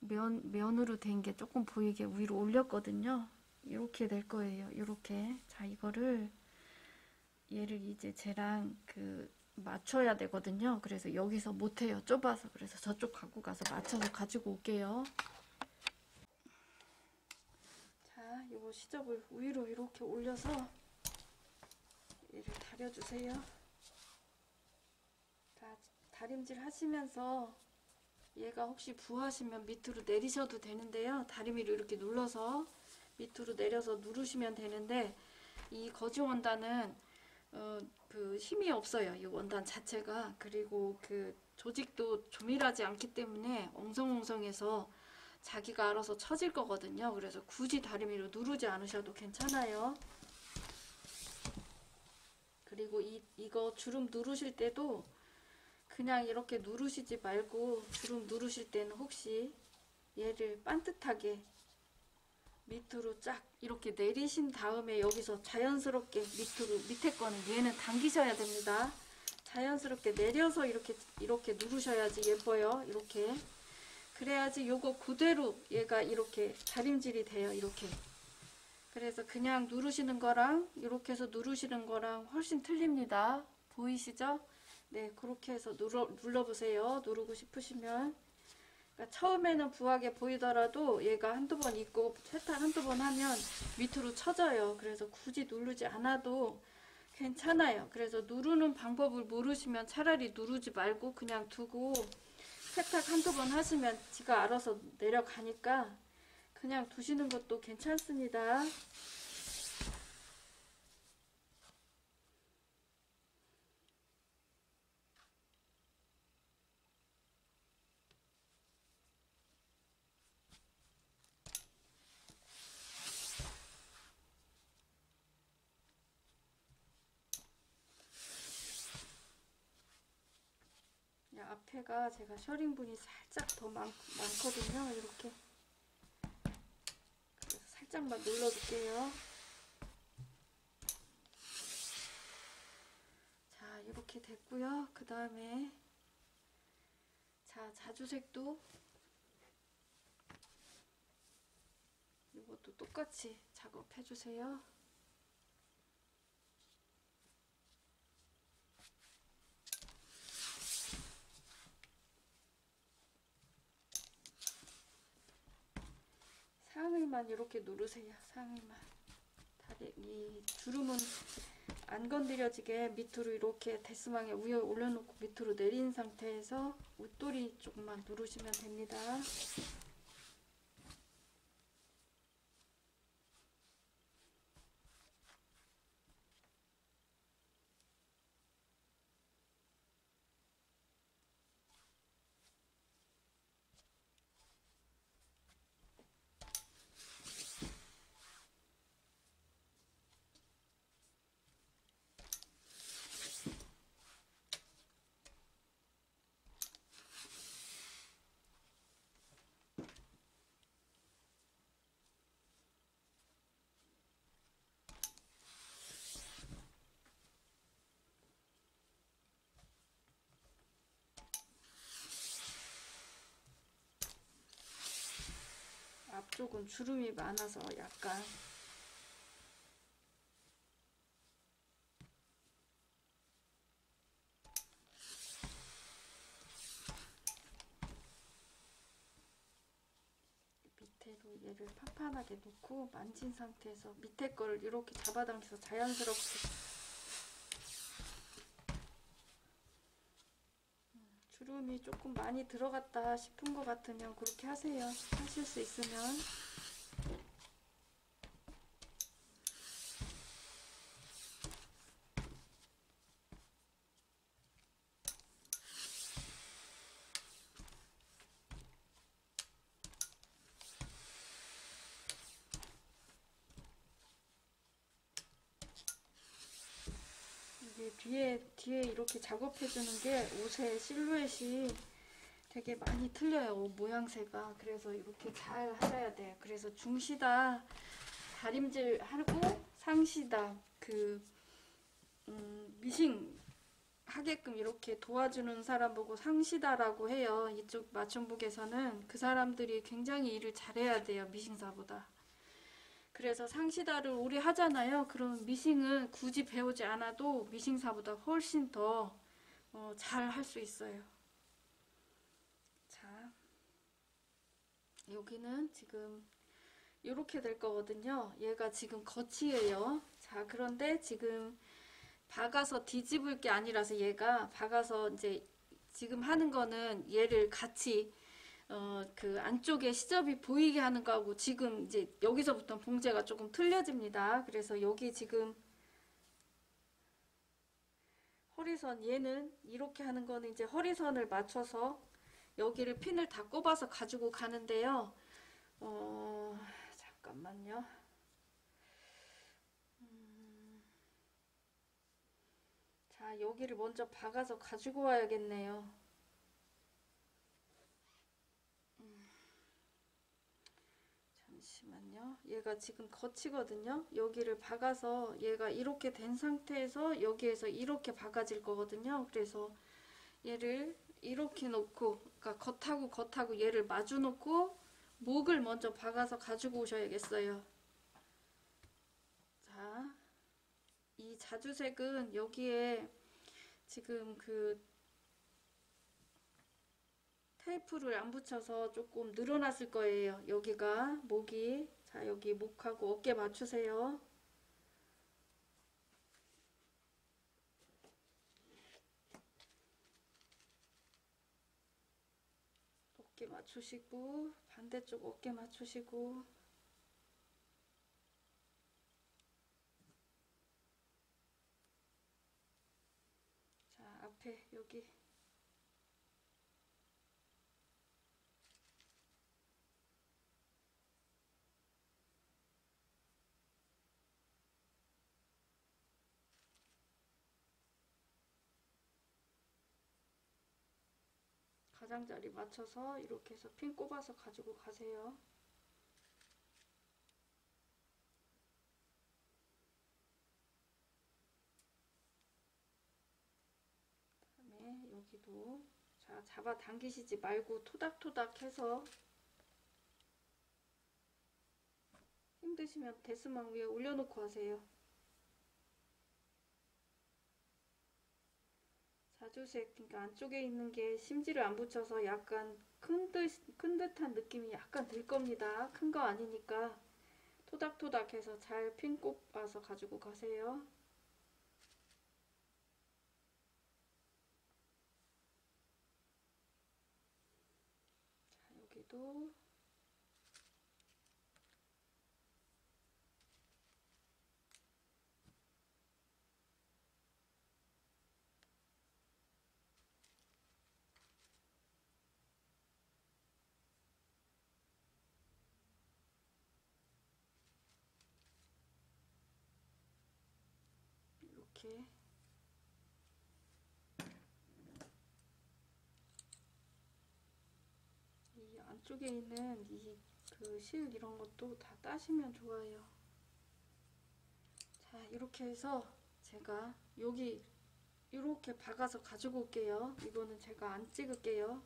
면, 면으로 된 게 조금 보이게 위로 올렸거든요. 이렇게 될 거예요. 이렇게. 자 이거를 얘를 이제 쟤랑 그 맞춰야 되거든요. 그래서 여기서 못해요. 좁아서. 그래서 저쪽 갖고 가서 맞춰서 가지고 올게요. 자, 요거 시접을 위로 이렇게 올려서 얘를 다려주세요. 다, 다림질 하시면서 얘가 혹시 부하시면 밑으로 내리셔도 되는데요. 다리미를 이렇게 눌러서 밑으로 내려서 누르시면 되는데 이 거지 원단은 어, 그 힘이 없어요. 이 원단 자체가 그리고 그 조직도 조밀하지 않기 때문에 엉성엉성해서 자기가 알아서 처질 거거든요. 그래서 굳이 다리미로 누르지 않으셔도 괜찮아요. 그리고 이, 이거 주름 누르실 때도 그냥 이렇게 누르시지 말고 주름 누르실 때는 혹시 얘를 반듯하게 밑으로 쫙 이렇게 내리신 다음에 여기서 자연스럽게 밑으로 밑에 거는 얘는 당기셔야 됩니다. 자연스럽게 내려서 이렇게 이렇게 누르셔야지 예뻐요. 이렇게 그래야지 요거 그대로 얘가 이렇게 다림질이 돼요. 이렇게 그래서 그냥 누르시는 거랑 이렇게 해서 누르시는 거랑 훨씬 틀립니다. 보이시죠? 네, 그렇게 해서 눌러, 눌러보세요. 누르고 싶으시면. 그러니까 처음에는 부하게 보이더라도 얘가 한두 번 있고 세탁 한두 번 하면 밑으로 쳐져요. 그래서 굳이 누르지 않아도 괜찮아요. 그래서 누르는 방법을 모르시면 차라리 누르지 말고 그냥 두고 세탁 한두 번 하시면 지가 알아서 내려가니까 그냥 두시는 것도 괜찮습니다. 이 앞에가 제가 셔링분이 살짝 더 많, 많거든요. 이렇게. 그래서 살짝만 눌러줄게요. 자, 이렇게 됐고요. 그 다음에 자, 자주색도 이것도 똑같이 작업해주세요. 상의만 이렇게 누르세요. 상의만. 다리 이 주름은 안 건드려지게 밑으로 이렇게 데스망에 위에 올려놓고 밑으로 내린 상태에서 웃돌이 조금만 누르시면 됩니다. 앞쪽은 주름이 많아서 약간 밑에로 얘를 판판하게 놓고 만진 상태에서 밑에 거를 이렇게 잡아당겨서 자연스럽게 음, 주름이 조금 많이 들어갔다 싶은 것 같으면 그렇게 하세요. 하실 수 있으면. 이게 뒤에 뒤에 이렇게 작업해 주는 게 옷의 실루엣이 되게 많이 틀려요. 옷 모양새가. 그래서 이렇게 잘 하셔야 돼요. 그래서 중시다 다림질 하고 상시다 그 음, 미싱 하게끔 이렇게 도와주는 사람 보고 상시다라고 해요. 이쪽 맞춤복에서는 그 사람들이 굉장히 일을 잘해야 돼요. 미싱사보다. 그래서 상시다를 오래 하잖아요. 그럼 미싱은 굳이 배우지 않아도 미싱사보다 훨씬 더 잘 할수 있어요. 자, 여기는 지금 이렇게 될 거거든요. 얘가 지금 겉이에요. 자, 그런데 지금 박아서 뒤집을 게 아니라서 얘가 박아서 이제 지금 하는 거는 얘를 같이 어, 그 안쪽에 시접이 보이게 하는 거하고 지금 이제 여기서부터 봉제가 조금 틀려집니다. 그래서 여기 지금 허리선 얘는 이렇게 하는 거는 이제 허리선을 맞춰서 여기를 핀을 다 꼽아서 가지고 가는데요. 어, 잠깐만요. 음, 자, 여기를 먼저 박아서 가지고 와야겠네요. 음, 잠시만요. 얘가 지금 거치거든요. 여기를 박아서 얘가 이렇게 된 상태에서 여기에서 이렇게 박아질 거거든요. 그래서 얘를 이렇게 놓고, 그러니까 겉하고 겉하고 얘를 마주 놓고 목을 먼저 박아서 가지고 오셔야겠어요. 자, 이 자주색은 여기에 지금 그 테이프를 안 붙여서 조금 늘어났을 거예요. 여기가 목이 자 여기 목하고 어깨 맞추세요. 어깨 맞추시고 반대쪽 어깨 맞추시고 자 앞에 여기 가장자리 맞춰서 이렇게 해서 핀 꼽아서 가지고 가세요. 그다음에 여기도 자 잡아 당기시지 말고 토닥토닥 해서 힘드시면 데스망 위에 올려놓고 하세요. 자주색 그러니까 안쪽에 있는 게 심지를 안 붙여서 약간 큰, 듯, 큰 듯한 느낌이 약간 들 겁니다. 큰 거 아니니까 토닥토닥 해서 잘 핀 꼽아서 가지고 가세요. 자, 여기도 이렇게 이 안쪽에 있는 이그실 이런 것도 다 따시면 좋아요. 자, 이렇게 해서 제가 여기 이렇게 박아서 가지고 올게요. 이거는 제가 안 찍을게요.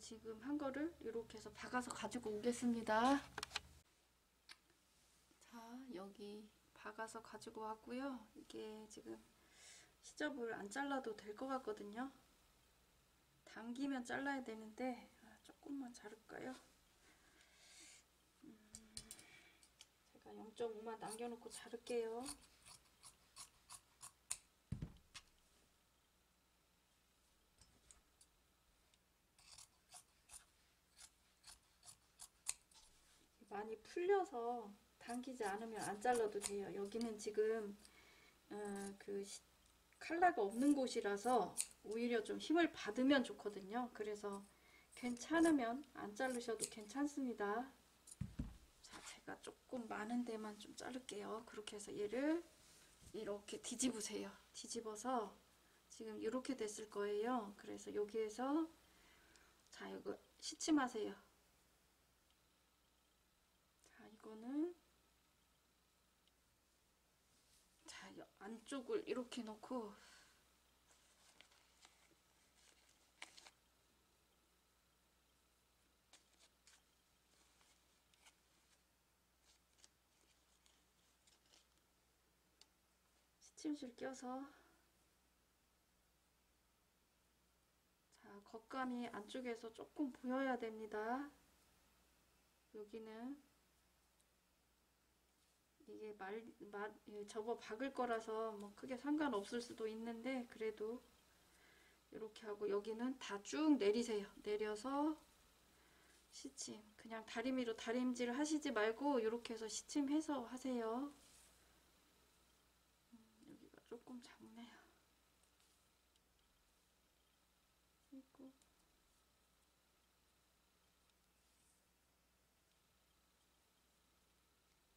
지금 한 거를 이렇게 해서 박아서 가지고 오겠습니다. 자, 여기 박아서 가지고 왔고요. 이게 지금 시접을 안 잘라도 될 것 같거든요. 당기면 잘라야 되는데 아, 조금만 자를까요? 음, 제가 0.5만 남겨놓고 자를게요. 많이 풀려서 당기지 않으면 안 잘라도 돼요. 여기는 지금 어, 그 시- 칼라가 없는 곳이라서 오히려 좀 힘을 받으면 좋거든요. 그래서 괜찮으면 안 자르셔도 괜찮습니다. 자, 제가 조금 많은 데만 좀 자를게요. 그렇게 해서 얘를 이렇게 뒤집으세요. 뒤집어서 지금 이렇게 됐을 거예요. 그래서 여기에서 자, 이거 시침하세요. 자, 이거는 자, 이 안쪽을 이렇게 놓고 시침실 껴서 자, 겉감이 안쪽에서 조금 보여야 됩니다. 여기는 이게 말, 말, 예, 접어 박을 거라서 뭐 크게 상관없을 수도 있는데 그래도 이렇게 하고 여기는 다 쭉 내리세요. 내려서 시침. 그냥 다리미로 다림질 하시지 말고 이렇게 해서 시침해서 하세요. 음, 여기가 조금 작네요. 그리고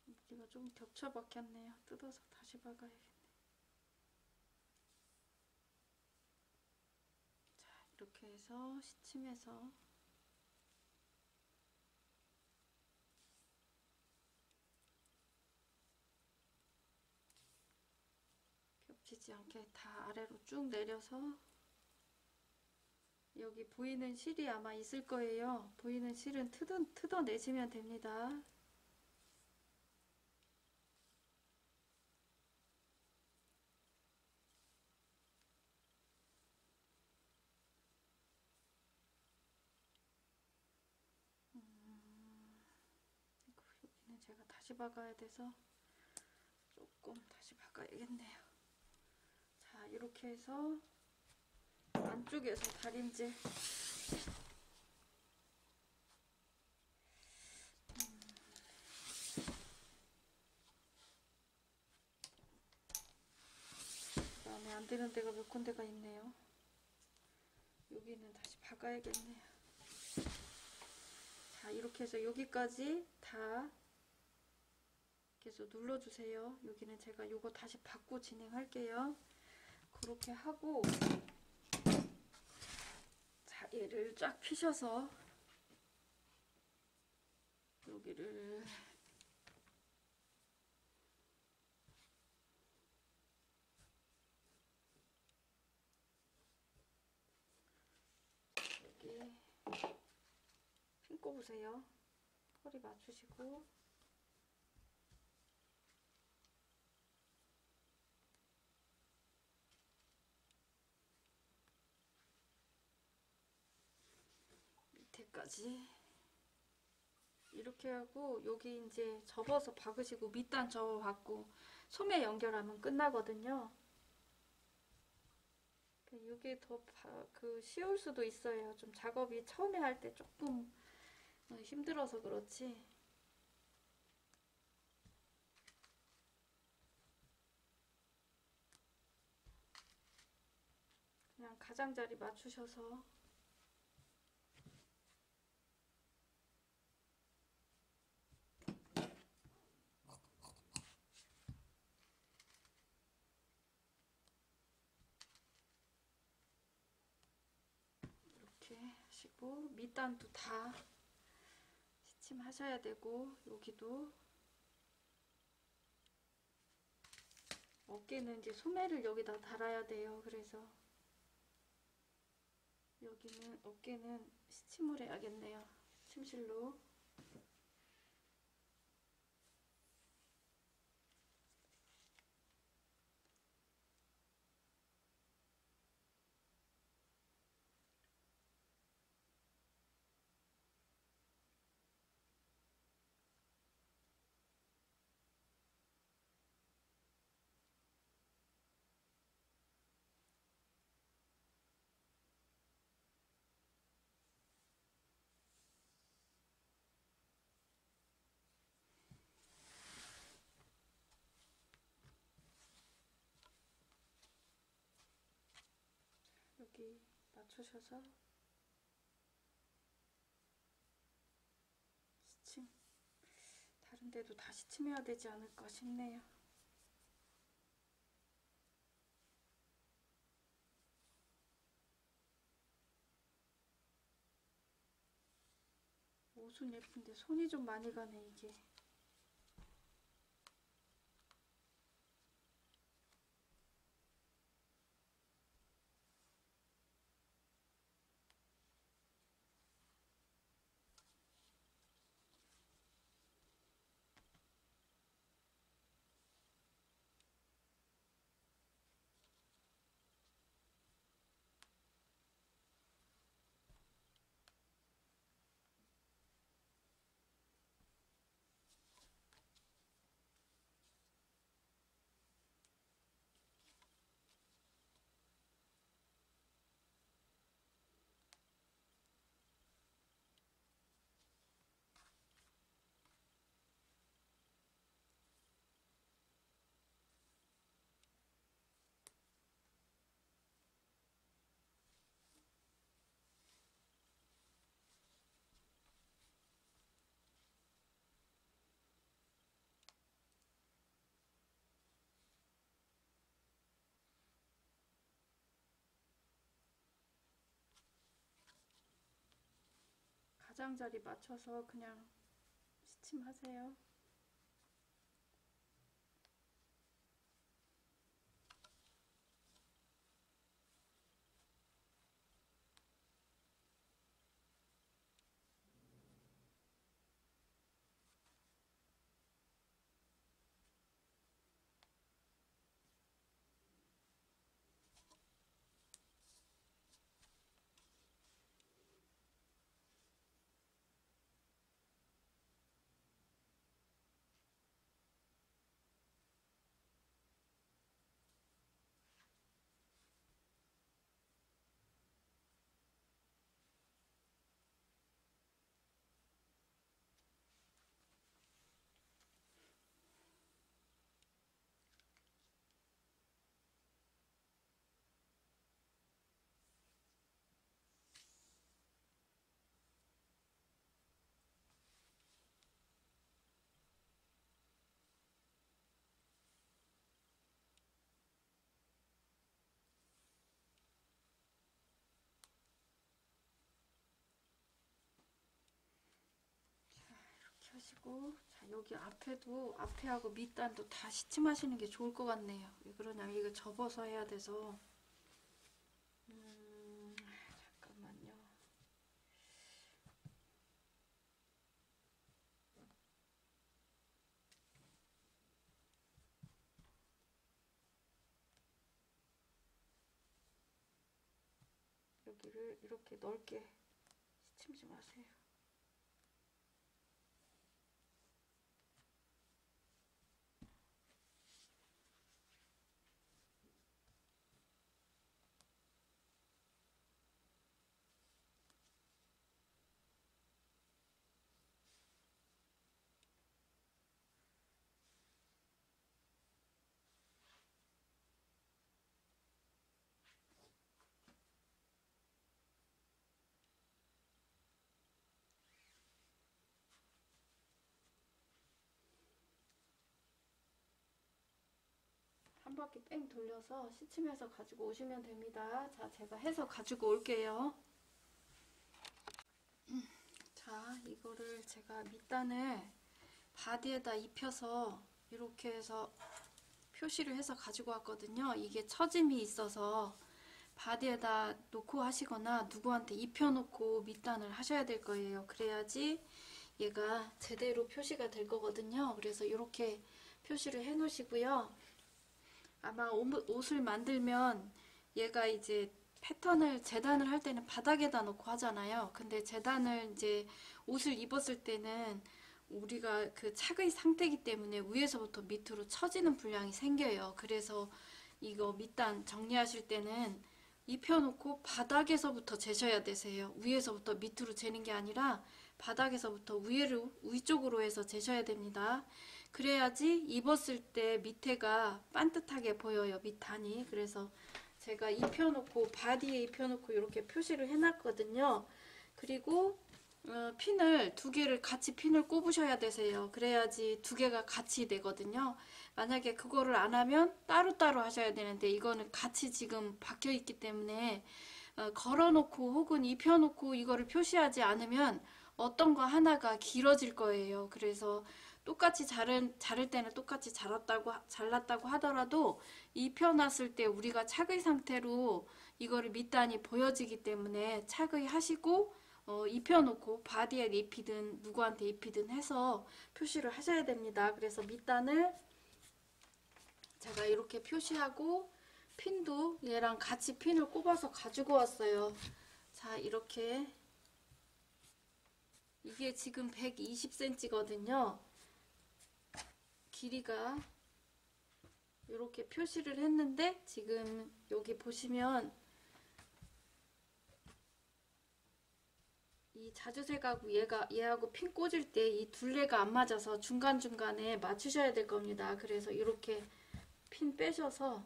여기가 좀 겹쳐 박혔네요. 뜯어서 다시 박아야겠네. 자, 이렇게 해서 시침해서 겹치지 않게 다 아래로 쭉 내려서 여기 보이는 실이 아마 있을 거예요. 보이는 실은 뜯어, 뜯어내시면 됩니다. 그리고 여기는 제가 다시 박아야 돼서 조금 다시 박아야겠네요. 자, 이렇게 해서 안쪽에서 다림질 마음에 안 드는 데가 몇 군데가 있네요. 여기는 다시 박아야겠네요. 자, 이렇게 해서 여기까지 다 계속 눌러주세요. 여기는 제가 요거 다시 받고 진행할게요. 그렇게 하고 자, 얘를 쫙 피셔서 여기를 여기 핀 꼽으세요. 허리 맞추시고 밑에까지 이렇게 하고 여기 이제 접어서 박으시고 밑단 접어 박고 소매 연결하면 끝나거든요. 이게 더 그 쉬울 수도 있어요. 좀 작업이 처음에 할 때 조금 어, 힘들어서 그렇지. 그냥 가장자리 맞추셔서 이렇게 하시고 밑단도 다 시침하셔야 되고 여기도 어깨는 이제 소매를 여기다 달아야 돼요. 그래서 여기는 어깨는 시침을 해야겠네요. 침실로 여기 맞추셔서 시침 다른 데도 다 시침해야 되지 않을까 싶네요. 옷은 예쁜데 손이 좀 많이 가네 이게. 가장자리 맞춰서 그냥 시침하세요. 하시고 자 여기 앞에도 앞에하고 밑단도 다 시침하시는 게 좋을 것 같네요. 왜 그러냐면 이거 접어서 해야 돼서 음, 잠깐만요. 여기를 이렇게 넓게 시침지 마세요. 한 바퀴 뺑 돌려서 시침해서 가지고 오시면 됩니다. 자, 제가 해서 가지고 올게요. 음, 자, 이거를 제가 밑단을 바디에다 입혀서 이렇게 해서 표시를 해서 가지고 왔거든요. 이게 처짐이 있어서 바디에다 놓고 하시거나 누구한테 입혀놓고 밑단을 하셔야 될 거예요. 그래야지 얘가 제대로 표시가 될 거거든요. 그래서 이렇게 표시를 해 놓으시고요. 아마 옷- 옷을 만들면 얘가 이제 패턴을 재단을 할 때는 바닥에다 놓고 하잖아요. 근데 재단을 이제 옷을 입었을 때는 우리가 그 착의 상태이기 때문에 위에서부터 밑으로 처지는 분량이 생겨요. 그래서 이거 밑단 정리하실 때는 입혀놓고 바닥에서부터 재셔야 되세요. 위에서부터 밑으로 재는 게 아니라 바닥에서부터 위로 위쪽으로 해서 재셔야 됩니다. 그래야지 입었을 때 밑에가 반듯하게 보여요. 밑단이. 그래서 제가 입혀놓고 바디에 입혀놓고 이렇게 표시를 해놨거든요. 그리고 어, 핀을 두 개를 같이 핀을 꼽으셔야 되세요. 그래야지 두 개가 같이 되거든요. 만약에 그거를 안 하면 따로따로 하셔야 되는데 이거는 같이 지금 박혀 있기 때문에 어, 걸어놓고 혹은 입혀놓고 이거를 표시하지 않으면 어떤 거 하나가 길어질 거예요. 그래서 똑같이 자른, 자를 때는 똑같이 자랐다고, 잘랐다고 하더라도 입혀놨을 때 우리가 착의 상태로 이거를 밑단이 보여지기 때문에 착의 하시고 어, 입혀놓고 바디에 입히든 누구한테 입히든 해서 표시를 하셔야 됩니다. 그래서 밑단을 제가 이렇게 표시하고 핀도 얘랑 같이 핀을 꼽아서 가지고 왔어요. 자 이렇게 이게 지금 120cm거든요. 길이가 이렇게 표시를 했는데 지금 여기 보시면 이 자주색하고 얘가 얘하고 핀 꽂을 때 이 둘레가 안 맞아서 중간중간에 맞추셔야 될 겁니다. 그래서 이렇게 핀 빼셔서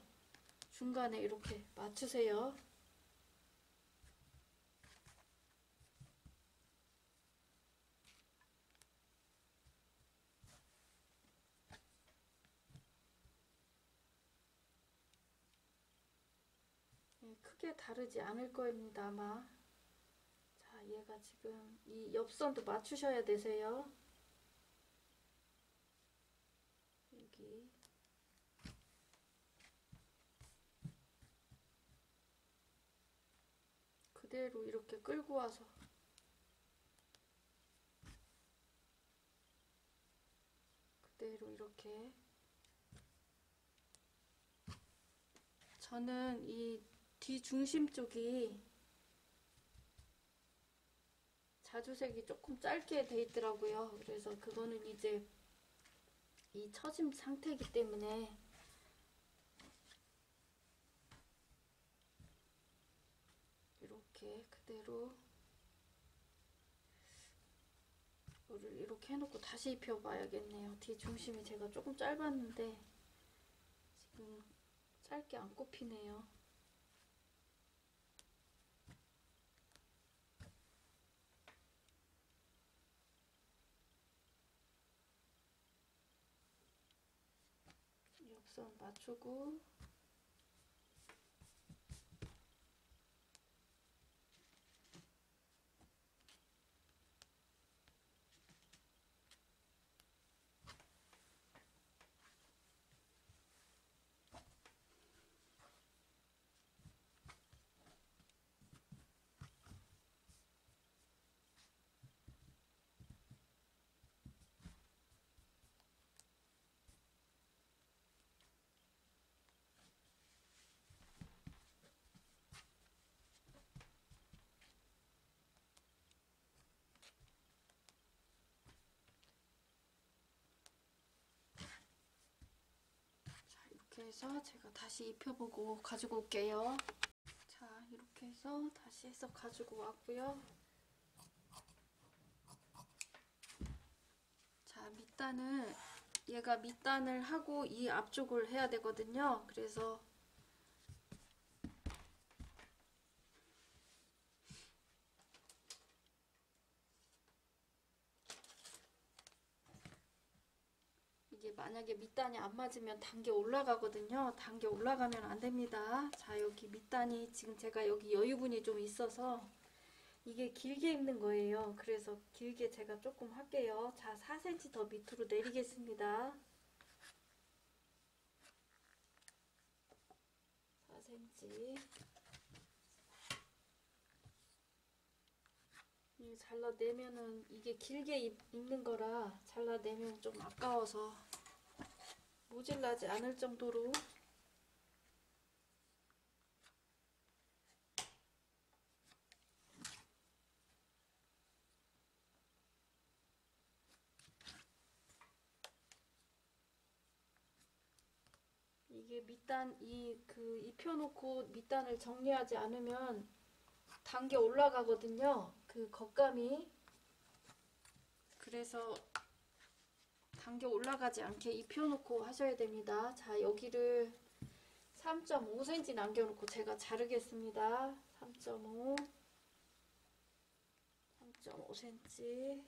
중간에 이렇게 맞추세요. 네, 크게 다르지 않을 겁니다, 아마. 자, 얘가 지금 이 옆선도 맞추셔야 되세요. 여기. 그대로 이렇게 끌고 와서 그대로 이렇게 저는 이 뒤 중심 쪽이 자주색이 조금 짧게 돼 있더라고요. 그래서 그거는 이제 이 처짐 상태이기 때문에 이렇게 그대로 이거를 이렇게 해놓고 다시 입혀봐야겠네요. 뒤 중심이 제가 조금 짧았는데 지금 짧게 안 꼽히네요. 옆선 맞추고 해서 제가 다시 입혀보고 가지고 올게요. 자 이렇게 해서 다시 해서 가지고 왔고요. 자 밑단을 얘가 밑단을 하고 이 앞쪽을 해야 되거든요. 그래서 이게 만약에 밑단이 안 맞으면 단계 올라가거든요. 단계 올라가면 안 됩니다. 자, 여기 밑단이 지금 제가 여기 여유분이 좀 있어서 이게 길게 입는 거예요. 그래서 길게 제가 조금 할게요. 자, 4cm 더 밑으로 내리겠습니다. 4cm. 이 잘라내면은 이게 길게 입, 입는 거라 잘라내면 좀 아까워서 모질라지 않을 정도로 이게 밑단 이 그 입혀놓고 밑단을 정리하지 않으면 단계 올라가거든요. 그 겉감이 그래서 단계 올라가지 않게 입혀놓고 하셔야 됩니다. 자 여기를 3.5cm 남겨놓고 제가 자르겠습니다. 3.5 3.5cm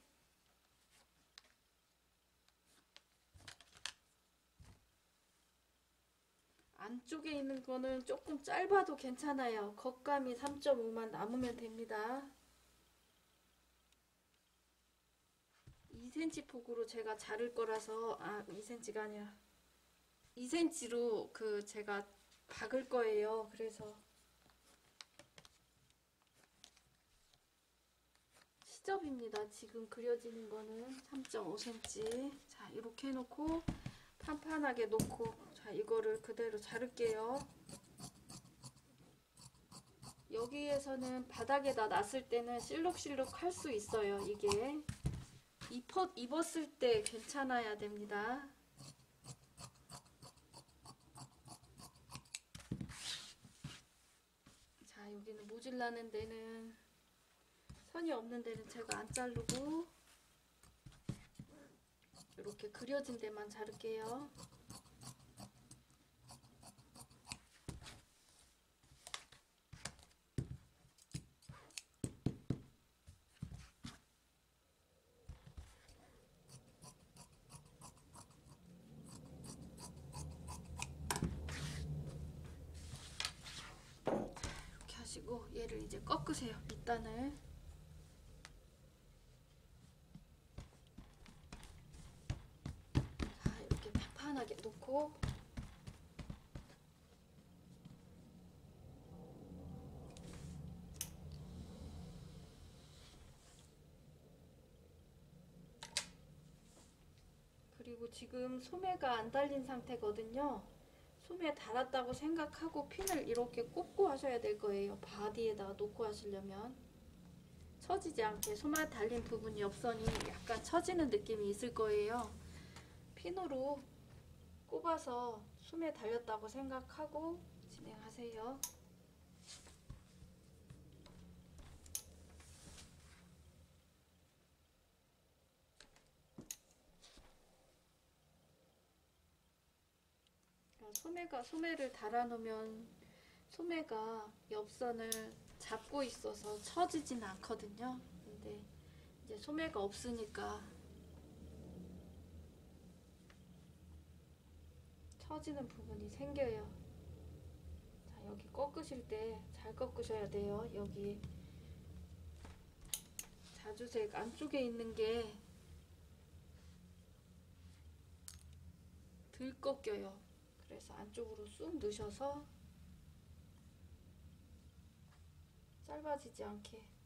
안쪽에 있는 거는 조금 짧아도 괜찮아요. 겉감이 3.5만 남으면 됩니다. 2cm 폭으로 제가 자를 거라서 아 2cm가 아니라 2cm로 그 제가 박을 거예요. 그래서 시접입니다. 지금 그려지는 거는 3.5cm. 자 이렇게 해놓고 판판하게 놓고 자 이거를 그대로 자를게요. 여기에서는 바닥에다 놨을 때는 실룩실룩 할 수 있어요. 이게 입어, 입었을 때 괜찮아야 됩니다. 자 여기는 모질라는 데는 선이 없는 데는 제가 안 자르고 이렇게 그려진 데만 자를게요. 얘를 이제 꺾으세요. 밑단을. 자, 이렇게 편편하게 놓고 그리고 지금 소매가 안 달린 상태거든요. 소매 달았다고 생각하고 핀을 이렇게 꽂고 하셔야 될 거예요. 바디에다가 놓고 하시려면 처지지 않게 소매 달린 부분 옆선이 약간 처지는 느낌이 있을 거예요. 핀으로 꼽아서 소매 달렸다고 생각하고 진행하세요. 그러니까 소매가 소매를 달아놓으면 소매가 옆선을 잡고 있어서 처지진 않거든요. 근데 이제 소매가 없으니까 처지는 부분이 생겨요. 자, 여기 꺾으실 때 잘 꺾으셔야 돼요. 여기 자주색 안쪽에 있는 게 덜 꺾여요. 그래서 안쪽으로 쑥 넣으셔서 짧아지지 않게.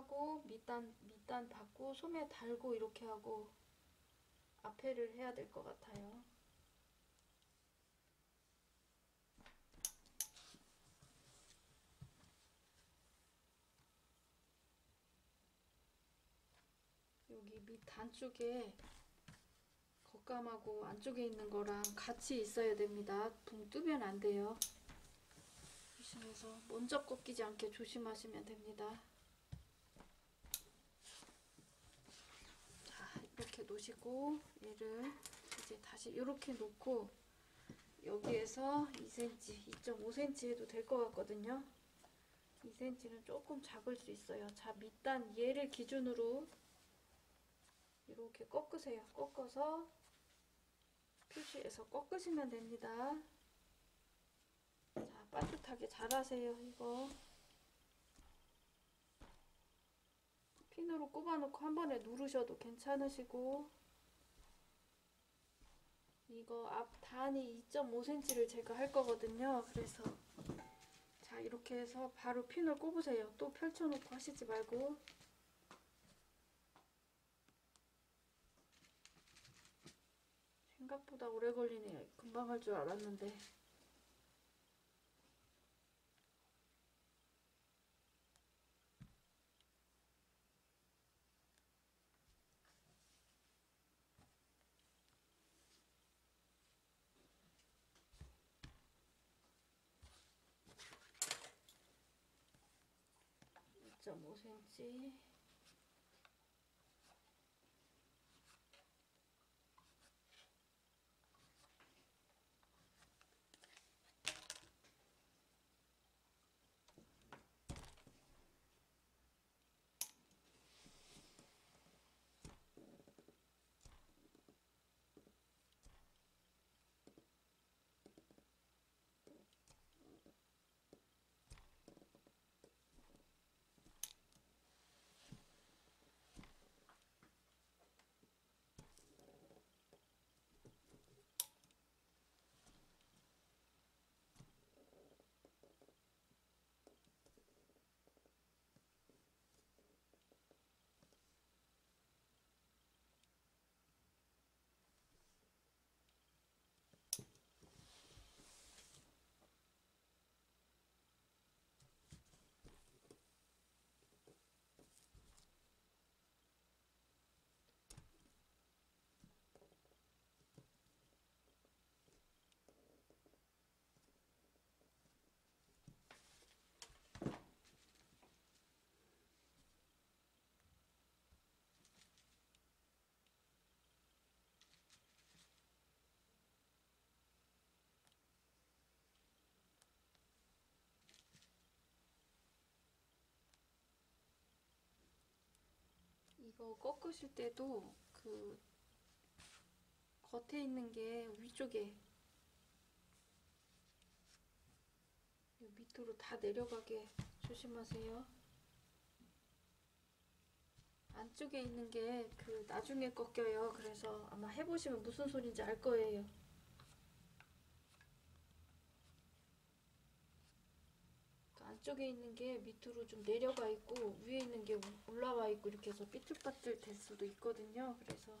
하고 밑단 밑단 받고 소매 달고 이렇게 하고 앞에를 해야 될 것 같아요. 여기 밑 단쪽에 겉감하고 안쪽에 있는 거랑 같이 있어야 됩니다. 붕 뜨면 안 돼요. 조심해서 먼저 꺾이지 않게 조심하시면 됩니다. 자, 이렇게 놓으시고 얘를 이제 다시 이렇게 놓고 여기에서 2cm, 2.5cm 해도 될 것 같거든요. 2cm는 조금 작을 수 있어요. 자, 밑단 얘를 기준으로 이렇게 꺾으세요. 꺾어서 표시해서 꺾으시면 됩니다. 자, 빠듯하게 잘하세요. 이거 핀으로 꼽아놓고 한 번에 누르셔도 괜찮으시고 이거 앞 단이 2.5cm를 제가 할 거거든요. 그래서 자 이렇게 해서 바로 핀을 꼽으세요. 또 펼쳐놓고 하시지 말고 생각보다 오래 걸리네요. 금방 할 줄 알았는데. 점 5cm 이거 꺾으실 때도 그 겉에 있는 게 위쪽에 이 밑으로 다 내려가게 조심하세요. 안쪽에 있는 게 그 나중에 꺾여요. 그래서 아마 해보시면 무슨 소리인지 알 거예요. 그 안쪽에 있는 게 밑으로 좀 내려가 있고 위에 있는 게 올라와 있고 이렇게 해서 삐뚤빠뚤 될 수도 있거든요. 그래서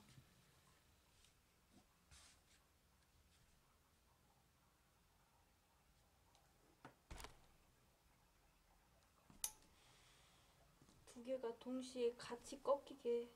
두 개가 동시에 같이 꺾이게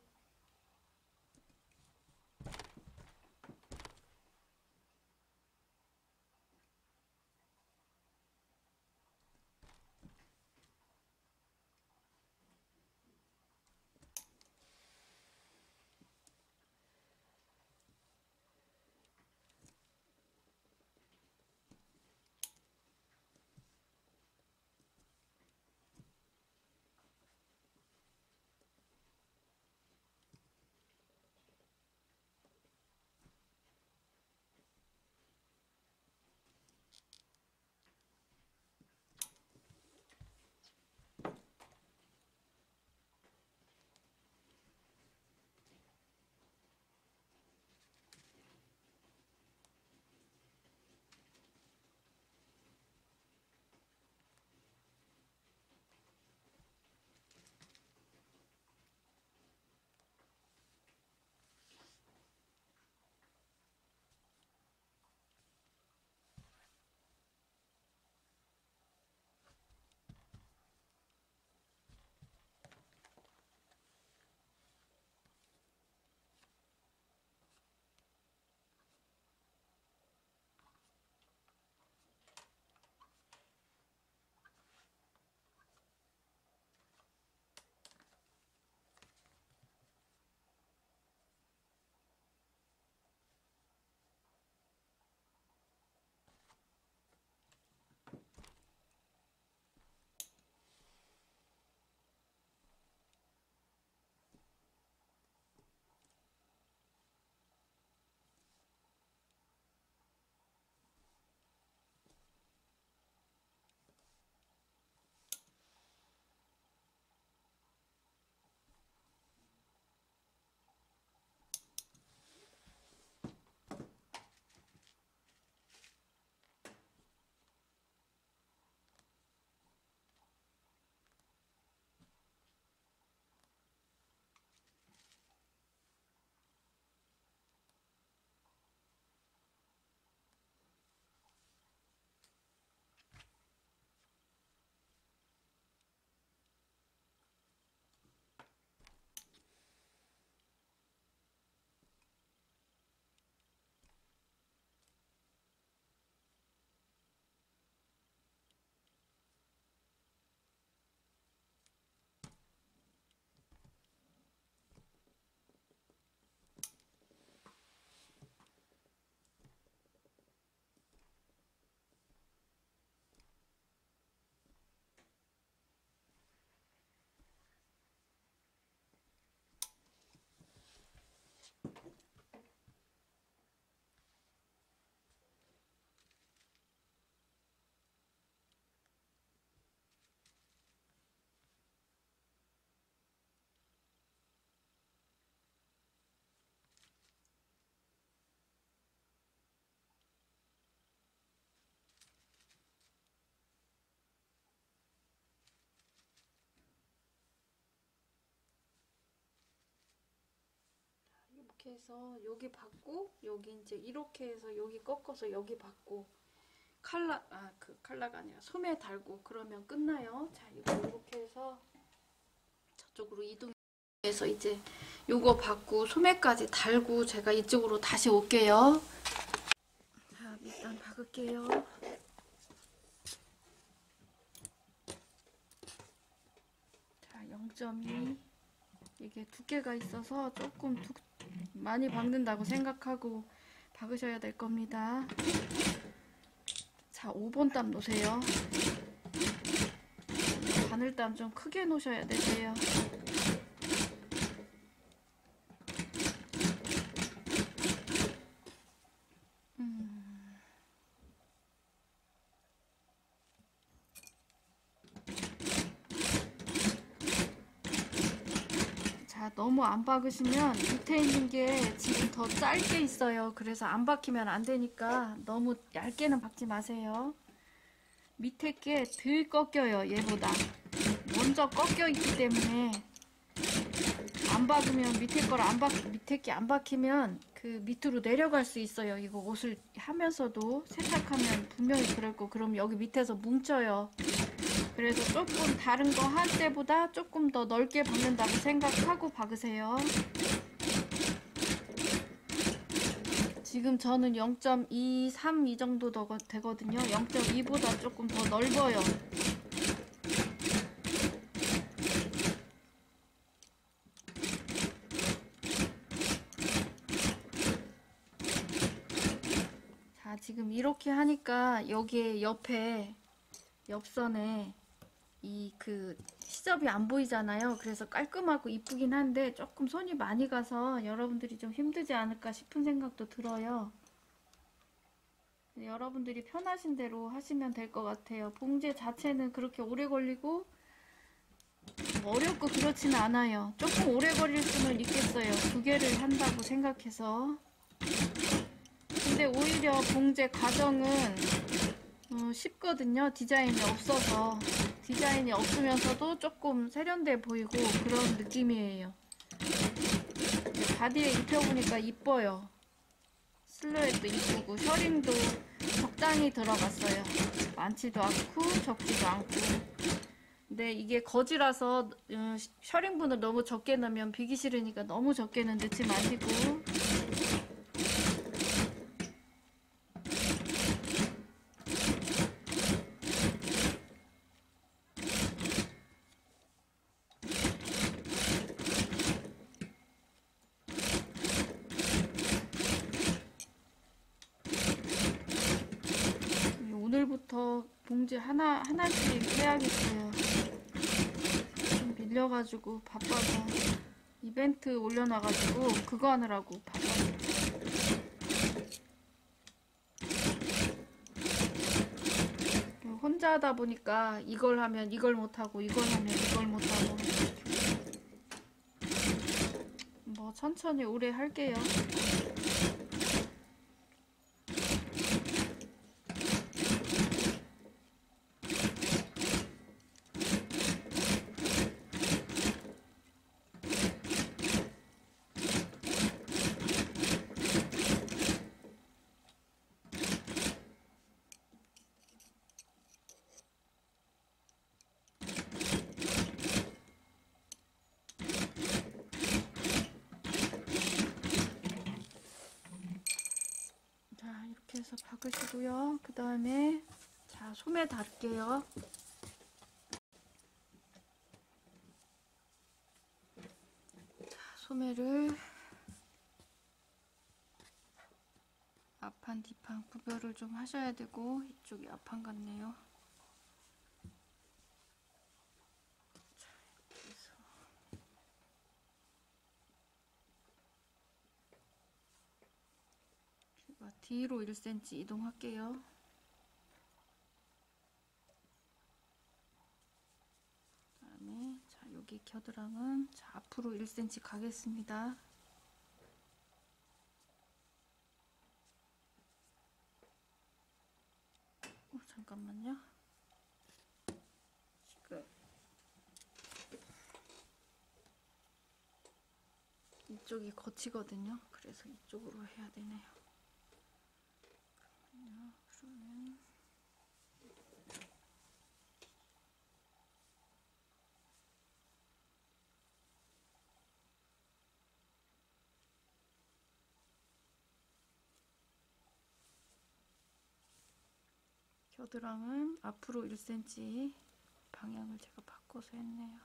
이렇게 해서 여기 받고 여기 이제 이렇게 해서 여기 꺾어서 여기 받고 칼라 아 그 칼라가 아니라 소매 달고 그러면 끝나요. 자 이렇게 해서 저쪽으로 이동해서 이제 요거 받고 소매까지 달고 제가 이쪽으로 다시 올게요. 자 일단 박을게요. 자 0.2 이게 두께가 있어서 조금 두, 많이 박는다고 생각하고 박으셔야 될 겁니다. 자, 5번 땀 놓으세요. 바늘땀 좀 크게 놓으셔야 되세요. 너무 안 박으시면 밑에 있는 게 지금 더 짧게 있어요. 그래서 안 박히면 안 되니까 너무 얇게는 박지 마세요. 밑에 게 덜 꺾여요, 얘보다. 먼저 꺾여 있기 때문에 안 박으면 밑에 걸 안 박, 밑에 게 안 박히면 그 밑으로 내려갈 수 있어요. 이거 옷을 하면서도 세탁하면 분명히 그럴 거. 그럼 여기 밑에서 뭉쳐요. 그래서 조금 다른 거 할 때보다 조금 더 넓게 박는다고 생각하고 박으세요. 지금 저는 0.23 이 정도 더 되거든요. 0.2보다 조금 더 넓어요. 자, 지금 이렇게 하니까 여기에 옆에 옆선에 이 그 시접이 안 보이잖아요. 그래서 깔끔하고 이쁘긴 한데 조금 손이 많이 가서 여러분들이 좀 힘들지 않을까 싶은 생각도 들어요. 여러분들이 편하신 대로 하시면 될 것 같아요. 봉제 자체는 그렇게 오래 걸리고 어렵고 그렇지는 않아요. 조금 오래 걸릴 수는 있겠어요. 두 개를 한다고 생각해서. 근데 오히려 봉제 과정은 어, 쉽거든요. 디자인이 없어서. 디자인이 없으면서도 조금 세련돼 보이고 그런 느낌이에요. 바디에 입혀보니까 이뻐요. 실루엣도 이쁘고 셔링도 적당히 들어갔어요. 많지도 않고 적지도 않고. 근데 이게 거지라서 어, 셔링분을 너무 적게 넣으면 비기 싫으니까 너무 적게는 넣지 마시고 오늘부터 봉지 하나 하나씩 해야겠어요. 좀 밀려가지고 바빠서 이벤트 올려놔가지고 그거 하느라고 바빠요. 혼자 하다 보니까 이걸 하면 이걸 못하고 이걸 하면 이걸 못하고 뭐 천천히 오래 할게요. 자 이렇게 해서 박으시고요 그 다음에 자 소매 달게요. 자 소매를 앞판 뒷판 구별을 좀 하셔야 되고 이쪽이 앞판 같네요. 뒤로 1cm 이동할게요. 그다음에 자 여기 겨드랑은 자 앞으로 1cm 가겠습니다. 어, 잠깐만요. 지금 이쪽이 거치거든요. 그래서 이쪽으로 해야 되네요. 겨드랑은 앞으로 1cm 방향을 제가 바꿔서 했네요.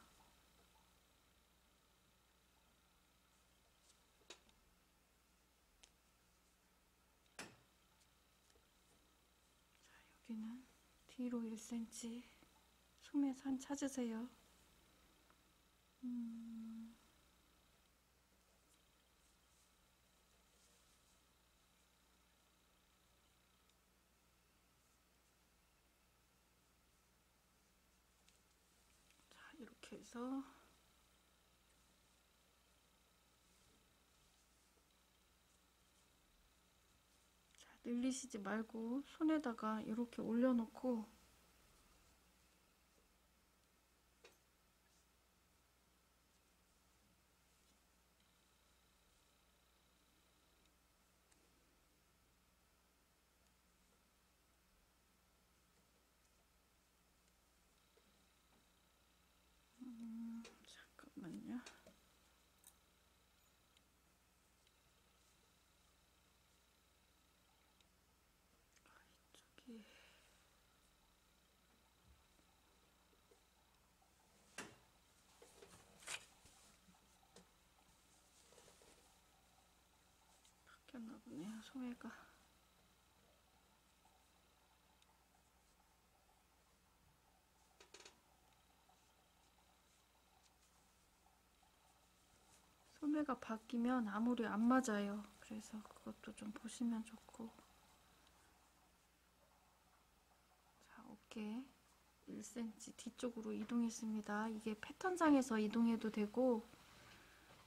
여기는 뒤로 1cm 소매 산 찾으세요. 음... 해서. 늘리시지 말고 손에다가 이렇게 올려놓고 나 보네요, 소매가. 소매가 바뀌면 아무리 안 맞아요. 그래서 그것도 좀 보시면 좋고. 자, 어깨 1cm 뒤쪽으로 이동했습니다. 이게 패턴장에서 이동해도 되고,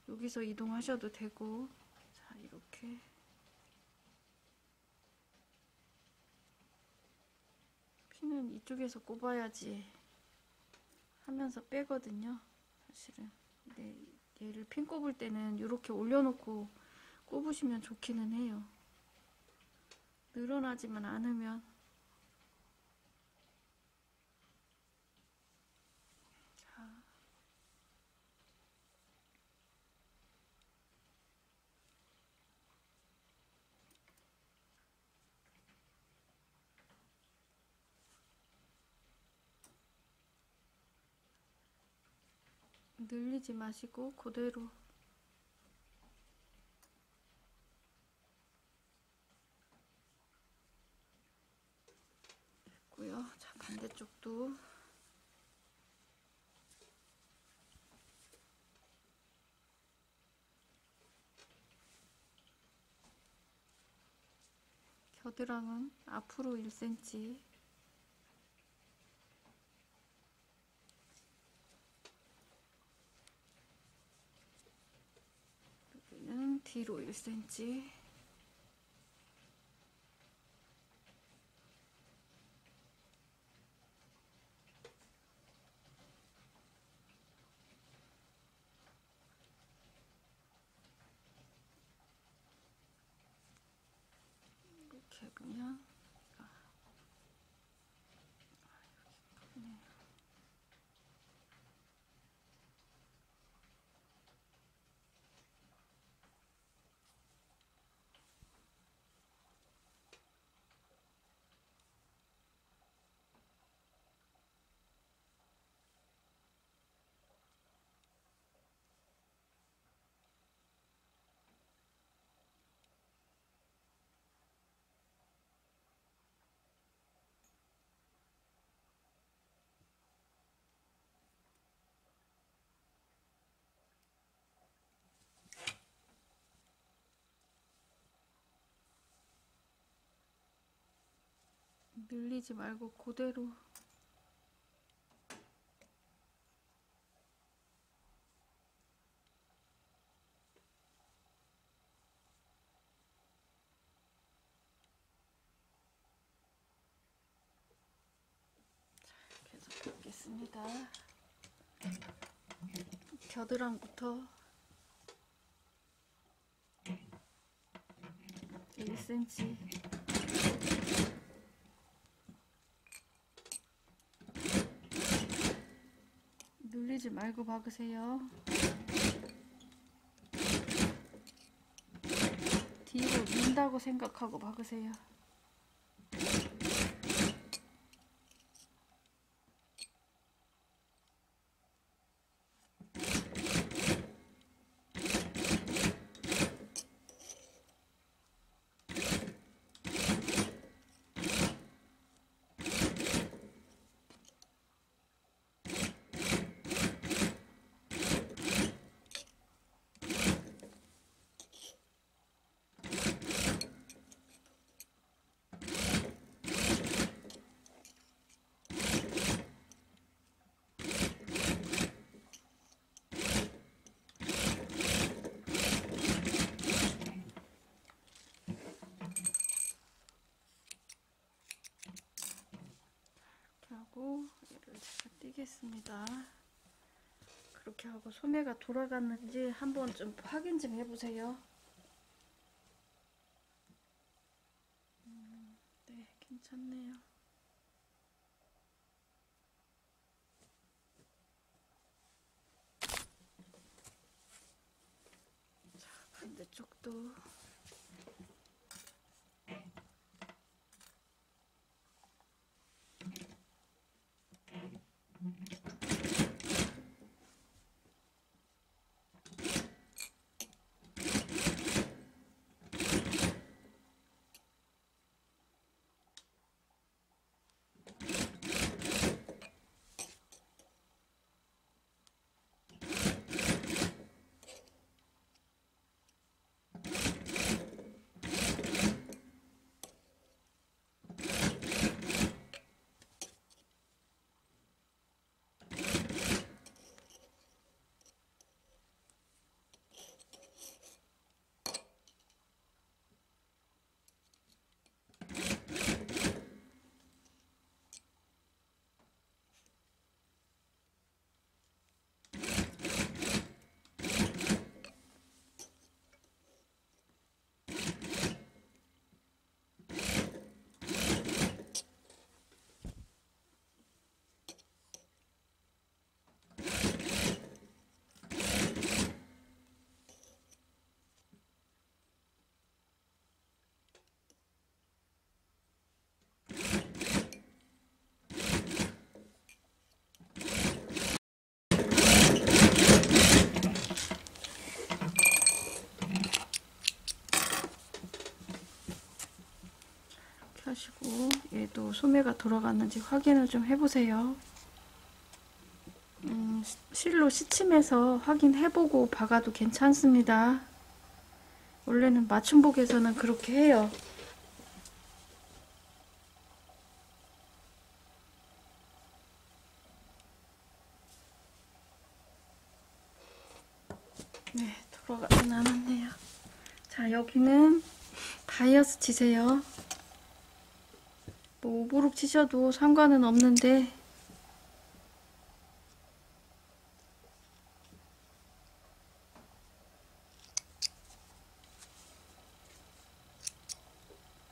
여기서 이동하셔도 되고, 자, 이렇게. 피는 이쪽에서 꼽아야지 하면서 빼거든요. 사실은. 근데 얘를 핀 꼽을 때는 이렇게 올려놓고 꼽으시면 좋기는 해요. 늘어나지만 않으면 늘리지 마시고 그대로. 됐고요. 자 반대쪽도. 겨드랑은 앞으로 1cm 뒤로 1cm 이렇게 보면 아, 여기 네. 늘리지 말고 그대로 자, 계속 뵙겠습니다. 겨드랑부터 1cm 눌리지 말고 박으세요. 뒤로 민다고 생각하고 박으세요. 좋습니다. 그렇게 하고 소매가 돌아갔는지 한번 좀 확인 좀 해보세요. 음, 네, 괜찮네요. 자, 반대쪽도. 이렇게 하시고 얘도 소매가 돌아갔는지 확인을 좀 해보세요. 음, 시- 실로 시침해서 확인해보고 박아도 괜찮습니다. 원래는 맞춤복에서는 그렇게 해요. 네, 돌아가진 않았네요. 자, 여기는 바이어스 치세요. 뭐 오버룩 치셔도 상관은 없는데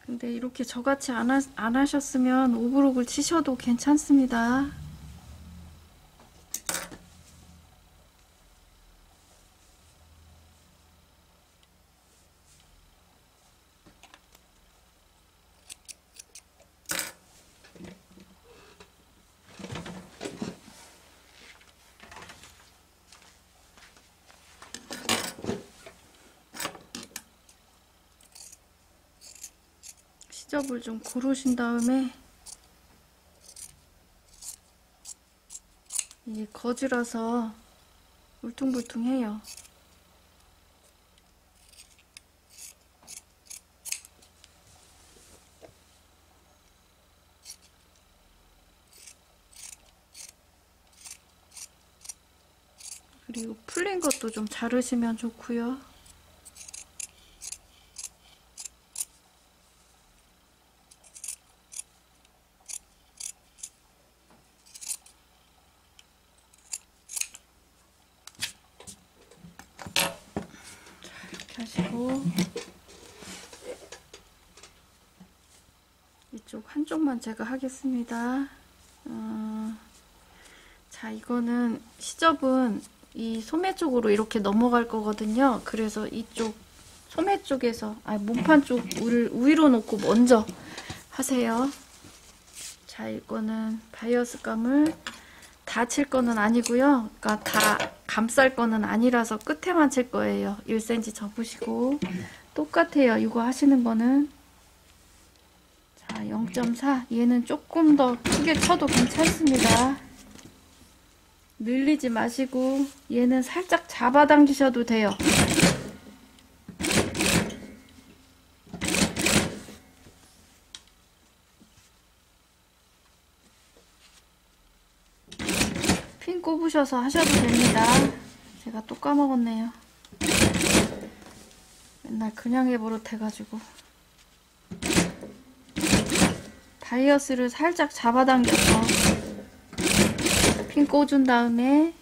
근데 이렇게 저같이 안, 하, 안 하셨으면 오버룩을 치셔도 괜찮습니다. 시접을 좀 고르신 다음에 이게 거즈라서 울퉁불퉁해요. 그리고 풀린 것도 좀 자르시면 좋고요. 이렇게 하시고 이쪽 한쪽만 제가 하겠습니다. 어, 자 이거는 시접은 이 소매 쪽으로 이렇게 넘어갈 거거든요. 그래서 이쪽 소매 쪽에서 아 몸판 쪽 위, 위로 놓고 먼저 하세요. 자 이거는 바이어스 감을 다 칠 거는 아니고요. 그러니까 다 감쌀 거는 아니라서 끝에만 칠 거예요. 1cm 접으시고 똑같아요. 이거 하시는 거는 자 0.4 얘는 조금 더 크게 쳐도 괜찮습니다. 늘리지 마시고 얘는 살짝 잡아당기셔도 돼요. 핀 꼽으셔서 하셔도 됩니다. 제가 또 까먹었네요. 맨날 그냥 해버릇해가지고 바이어스를 살짝 잡아당겨서 핀 꽂은 다음에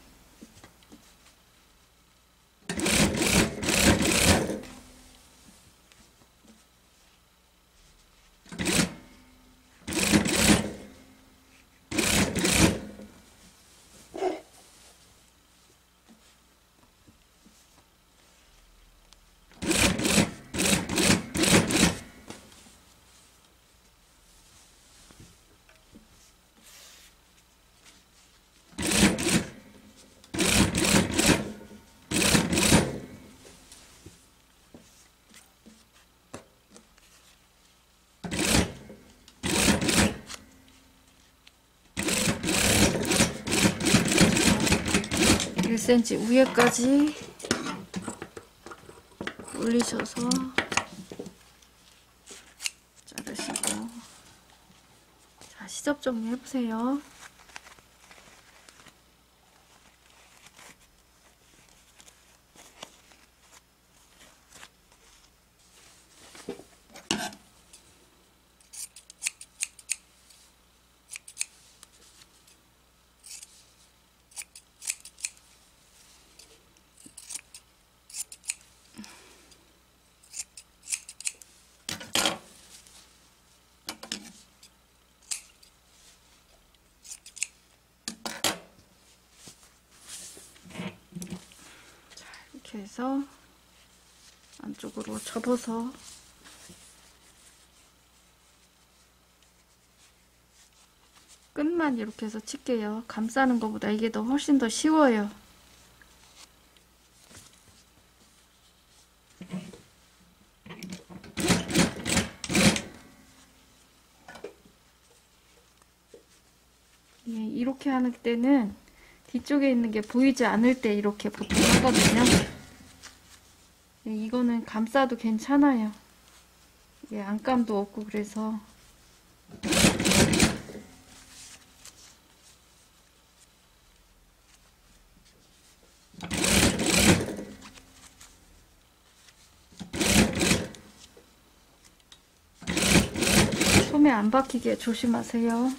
일 c m 위에까지 올리셔서 자르시고 자 시접 정리 해보세요. 이렇게 해서 안쪽으로 접어서 끝만 이렇게 해서 칠게요. 감싸는 것보다 이게 더 훨씬 더 쉬워요. 예, 이렇게 하는 때는 뒤쪽에 있는 게 보이지 않을 때 이렇게 보통 하거든요. 예, 이거는 감싸도 괜찮아요. 예, 안감도 없고 그래서 소매 안 박히게 조심하세요.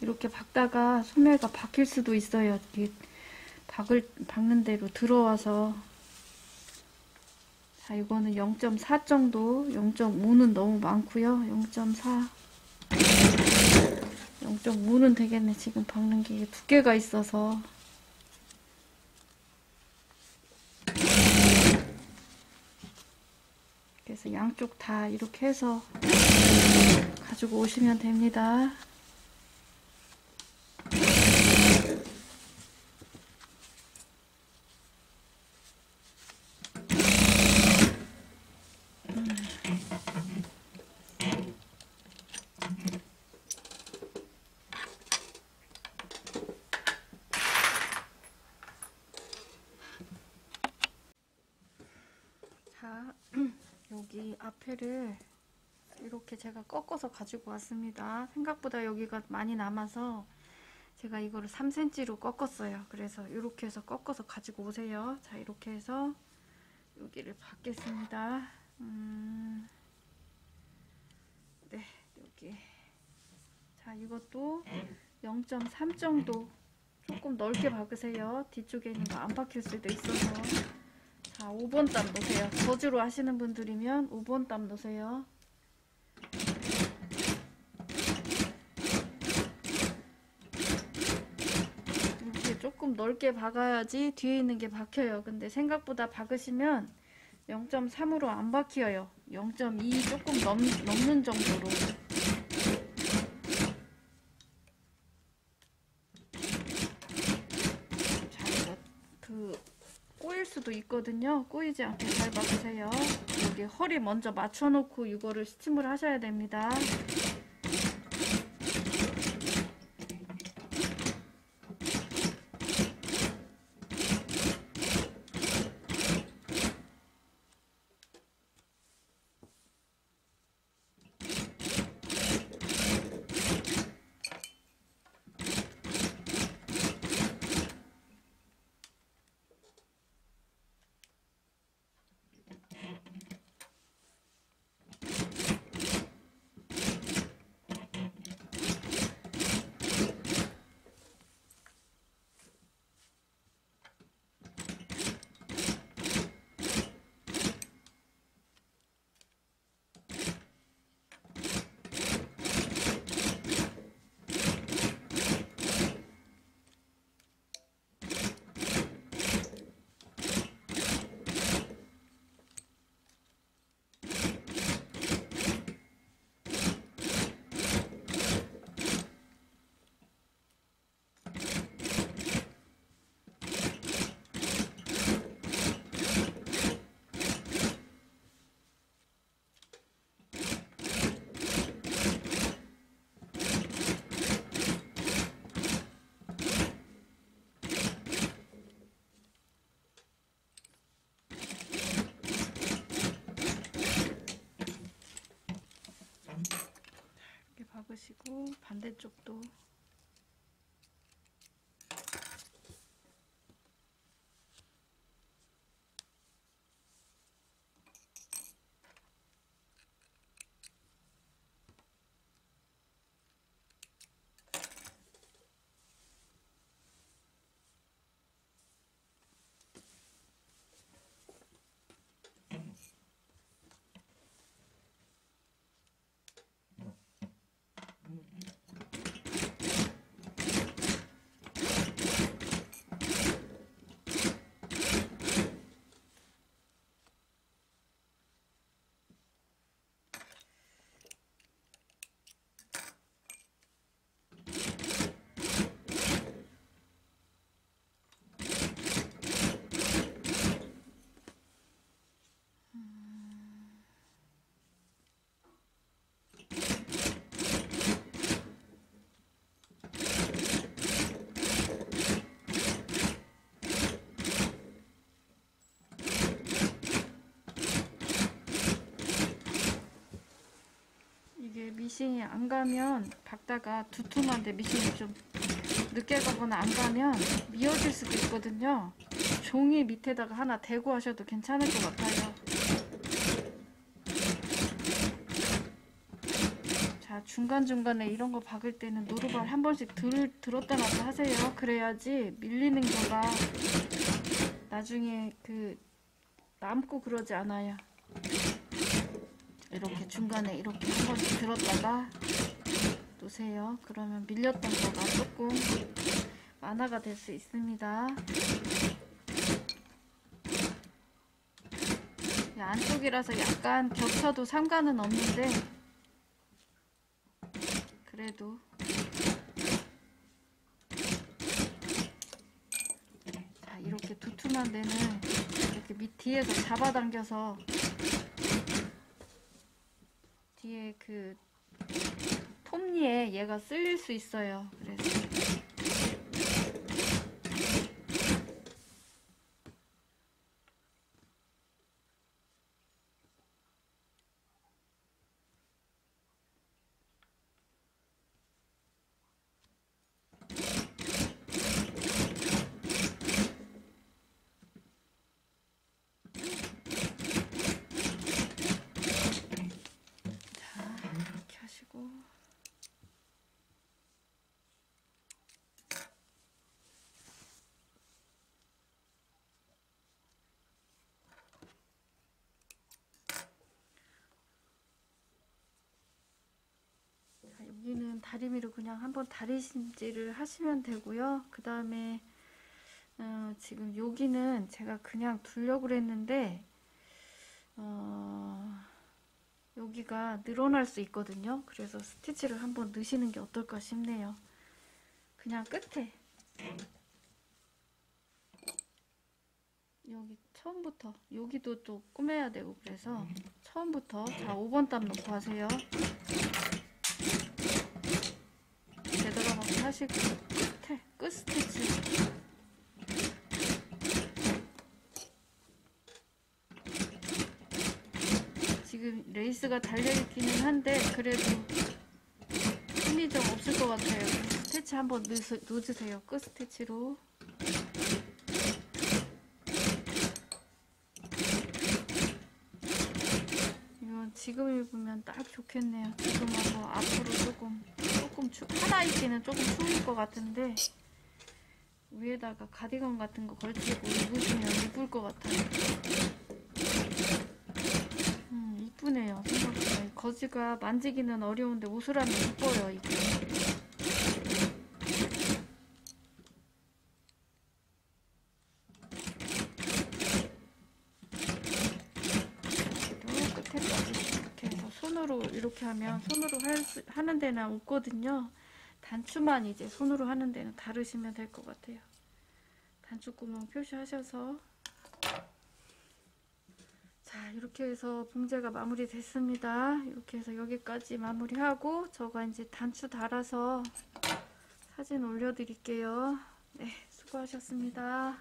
이렇게 박다가 소매가 박힐 수도 있어요. 이게 박을 박는 대로 들어와서 자 이거는 0.4 정도 0.5는 너무 많고요. 0.4 0.5는 되겠네. 지금 박는 게 두께가 있어서 그래서 양쪽 다 이렇게 해서 가지고 오시면 됩니다. 자, 여기 앞에를 이렇게 제가 꺾어서 가지고 왔습니다. 생각보다 여기가 많이 남아서 제가 이거를 3cm로 꺾었어요. 그래서 이렇게 해서 꺾어서 가지고 오세요. 자, 이렇게 해서 여기를 받겠습니다. 음, 네, 여기. 자, 이것도 0.3 정도 조금 넓게 박으세요. 뒤쪽에 있는 거 안 박힐 수도 있어서. 자, 5번 땀 놓으세요. 저주로 하시는 분들이면 5번 땀 놓으세요. 이렇게 조금 넓게 박아야지 뒤에 있는 게 박혀요. 근데 생각보다 박으시면 0.3으로 안 박혀요. 0.2 조금 넘, 넘는 정도로. 자, 이거 그 꼬일 수도 있거든요. 꼬이지 않게 잘 박으세요. 여기 허리 먼저 맞춰놓고 이거를 스팀을 하셔야 됩니다. 미싱이 안 가면 박다가 두툼한데 미싱이 좀 늦게 가거나 안 가면 미어질 수도 있거든요. 종이 밑에다가 하나 대고 하셔도 괜찮을 것 같아요. 자, 중간중간에 이런 거 박을 때는 노루발 한 번씩 들, 들었다 놨다 하세요. 그래야지 밀리는 거가 나중에 그 남고 그러지 않아요. 이렇게 중간에 이렇게 한 번씩 들었다가 놓으세요. 그러면 밀렸던 거가 조금 완화가 될 수 있습니다. 이 안쪽이라서 약간 겹쳐도 상관은 없는데 그래도 자 이렇게 두툼한 데는 이렇게 밑 뒤에서 잡아당겨서 뒤에 그 톱니에 얘가 쓸릴 수 있어요. 그래서 자 이렇게 하시고 자, 여기는 다리미로 그냥 한번 다리심질을 하시면 되고요. 그 다음에 어, 지금 여기는 제가 그냥 두려고 그랬는데 어, 여기가 늘어날 수 있거든요. 그래서 스티치를 한번 넣으시는 게 어떨까 싶네요. 그냥 끝에 여기 처음부터 여기도 또 꾸며야 되고 그래서 처음부터 자 5번 땀 놓고 하세요. 하시고 끝에 끝 스티치. 지금 레이스가 달려있기는 한데 그래도 힘이 좀 없을 것 같아요. 스티치 한번 넣으, 넣어주세요. 끝 스티치로. 이건 지금 입으면 딱 좋겠네요. 지금 와서 앞으로 조금 조금 추, 하나 입기는 조금 추울 것 같은데 위에다가 가디건 같은 거 걸치고 입으시면 이쁠 것 같아요 음, 이쁘네요. 생각보다. 이 거지가 만지기는 어려운데 옷을 하면 이뻐요, 이게. 또 끝에까지 이렇게 해서 손으로 이렇게 하면 손으로 하는 데는 없거든요. 단추만 이제 손으로 하는 데는 다르시면 될 것 같아요. 단추 구멍 표시하셔서 자 이렇게 해서 봉제가 마무리 됐습니다 이렇게 해서 여기까지 마무리하고 저가 이제 단추 달아서 사진 올려 드릴게요 네 수고하셨습니다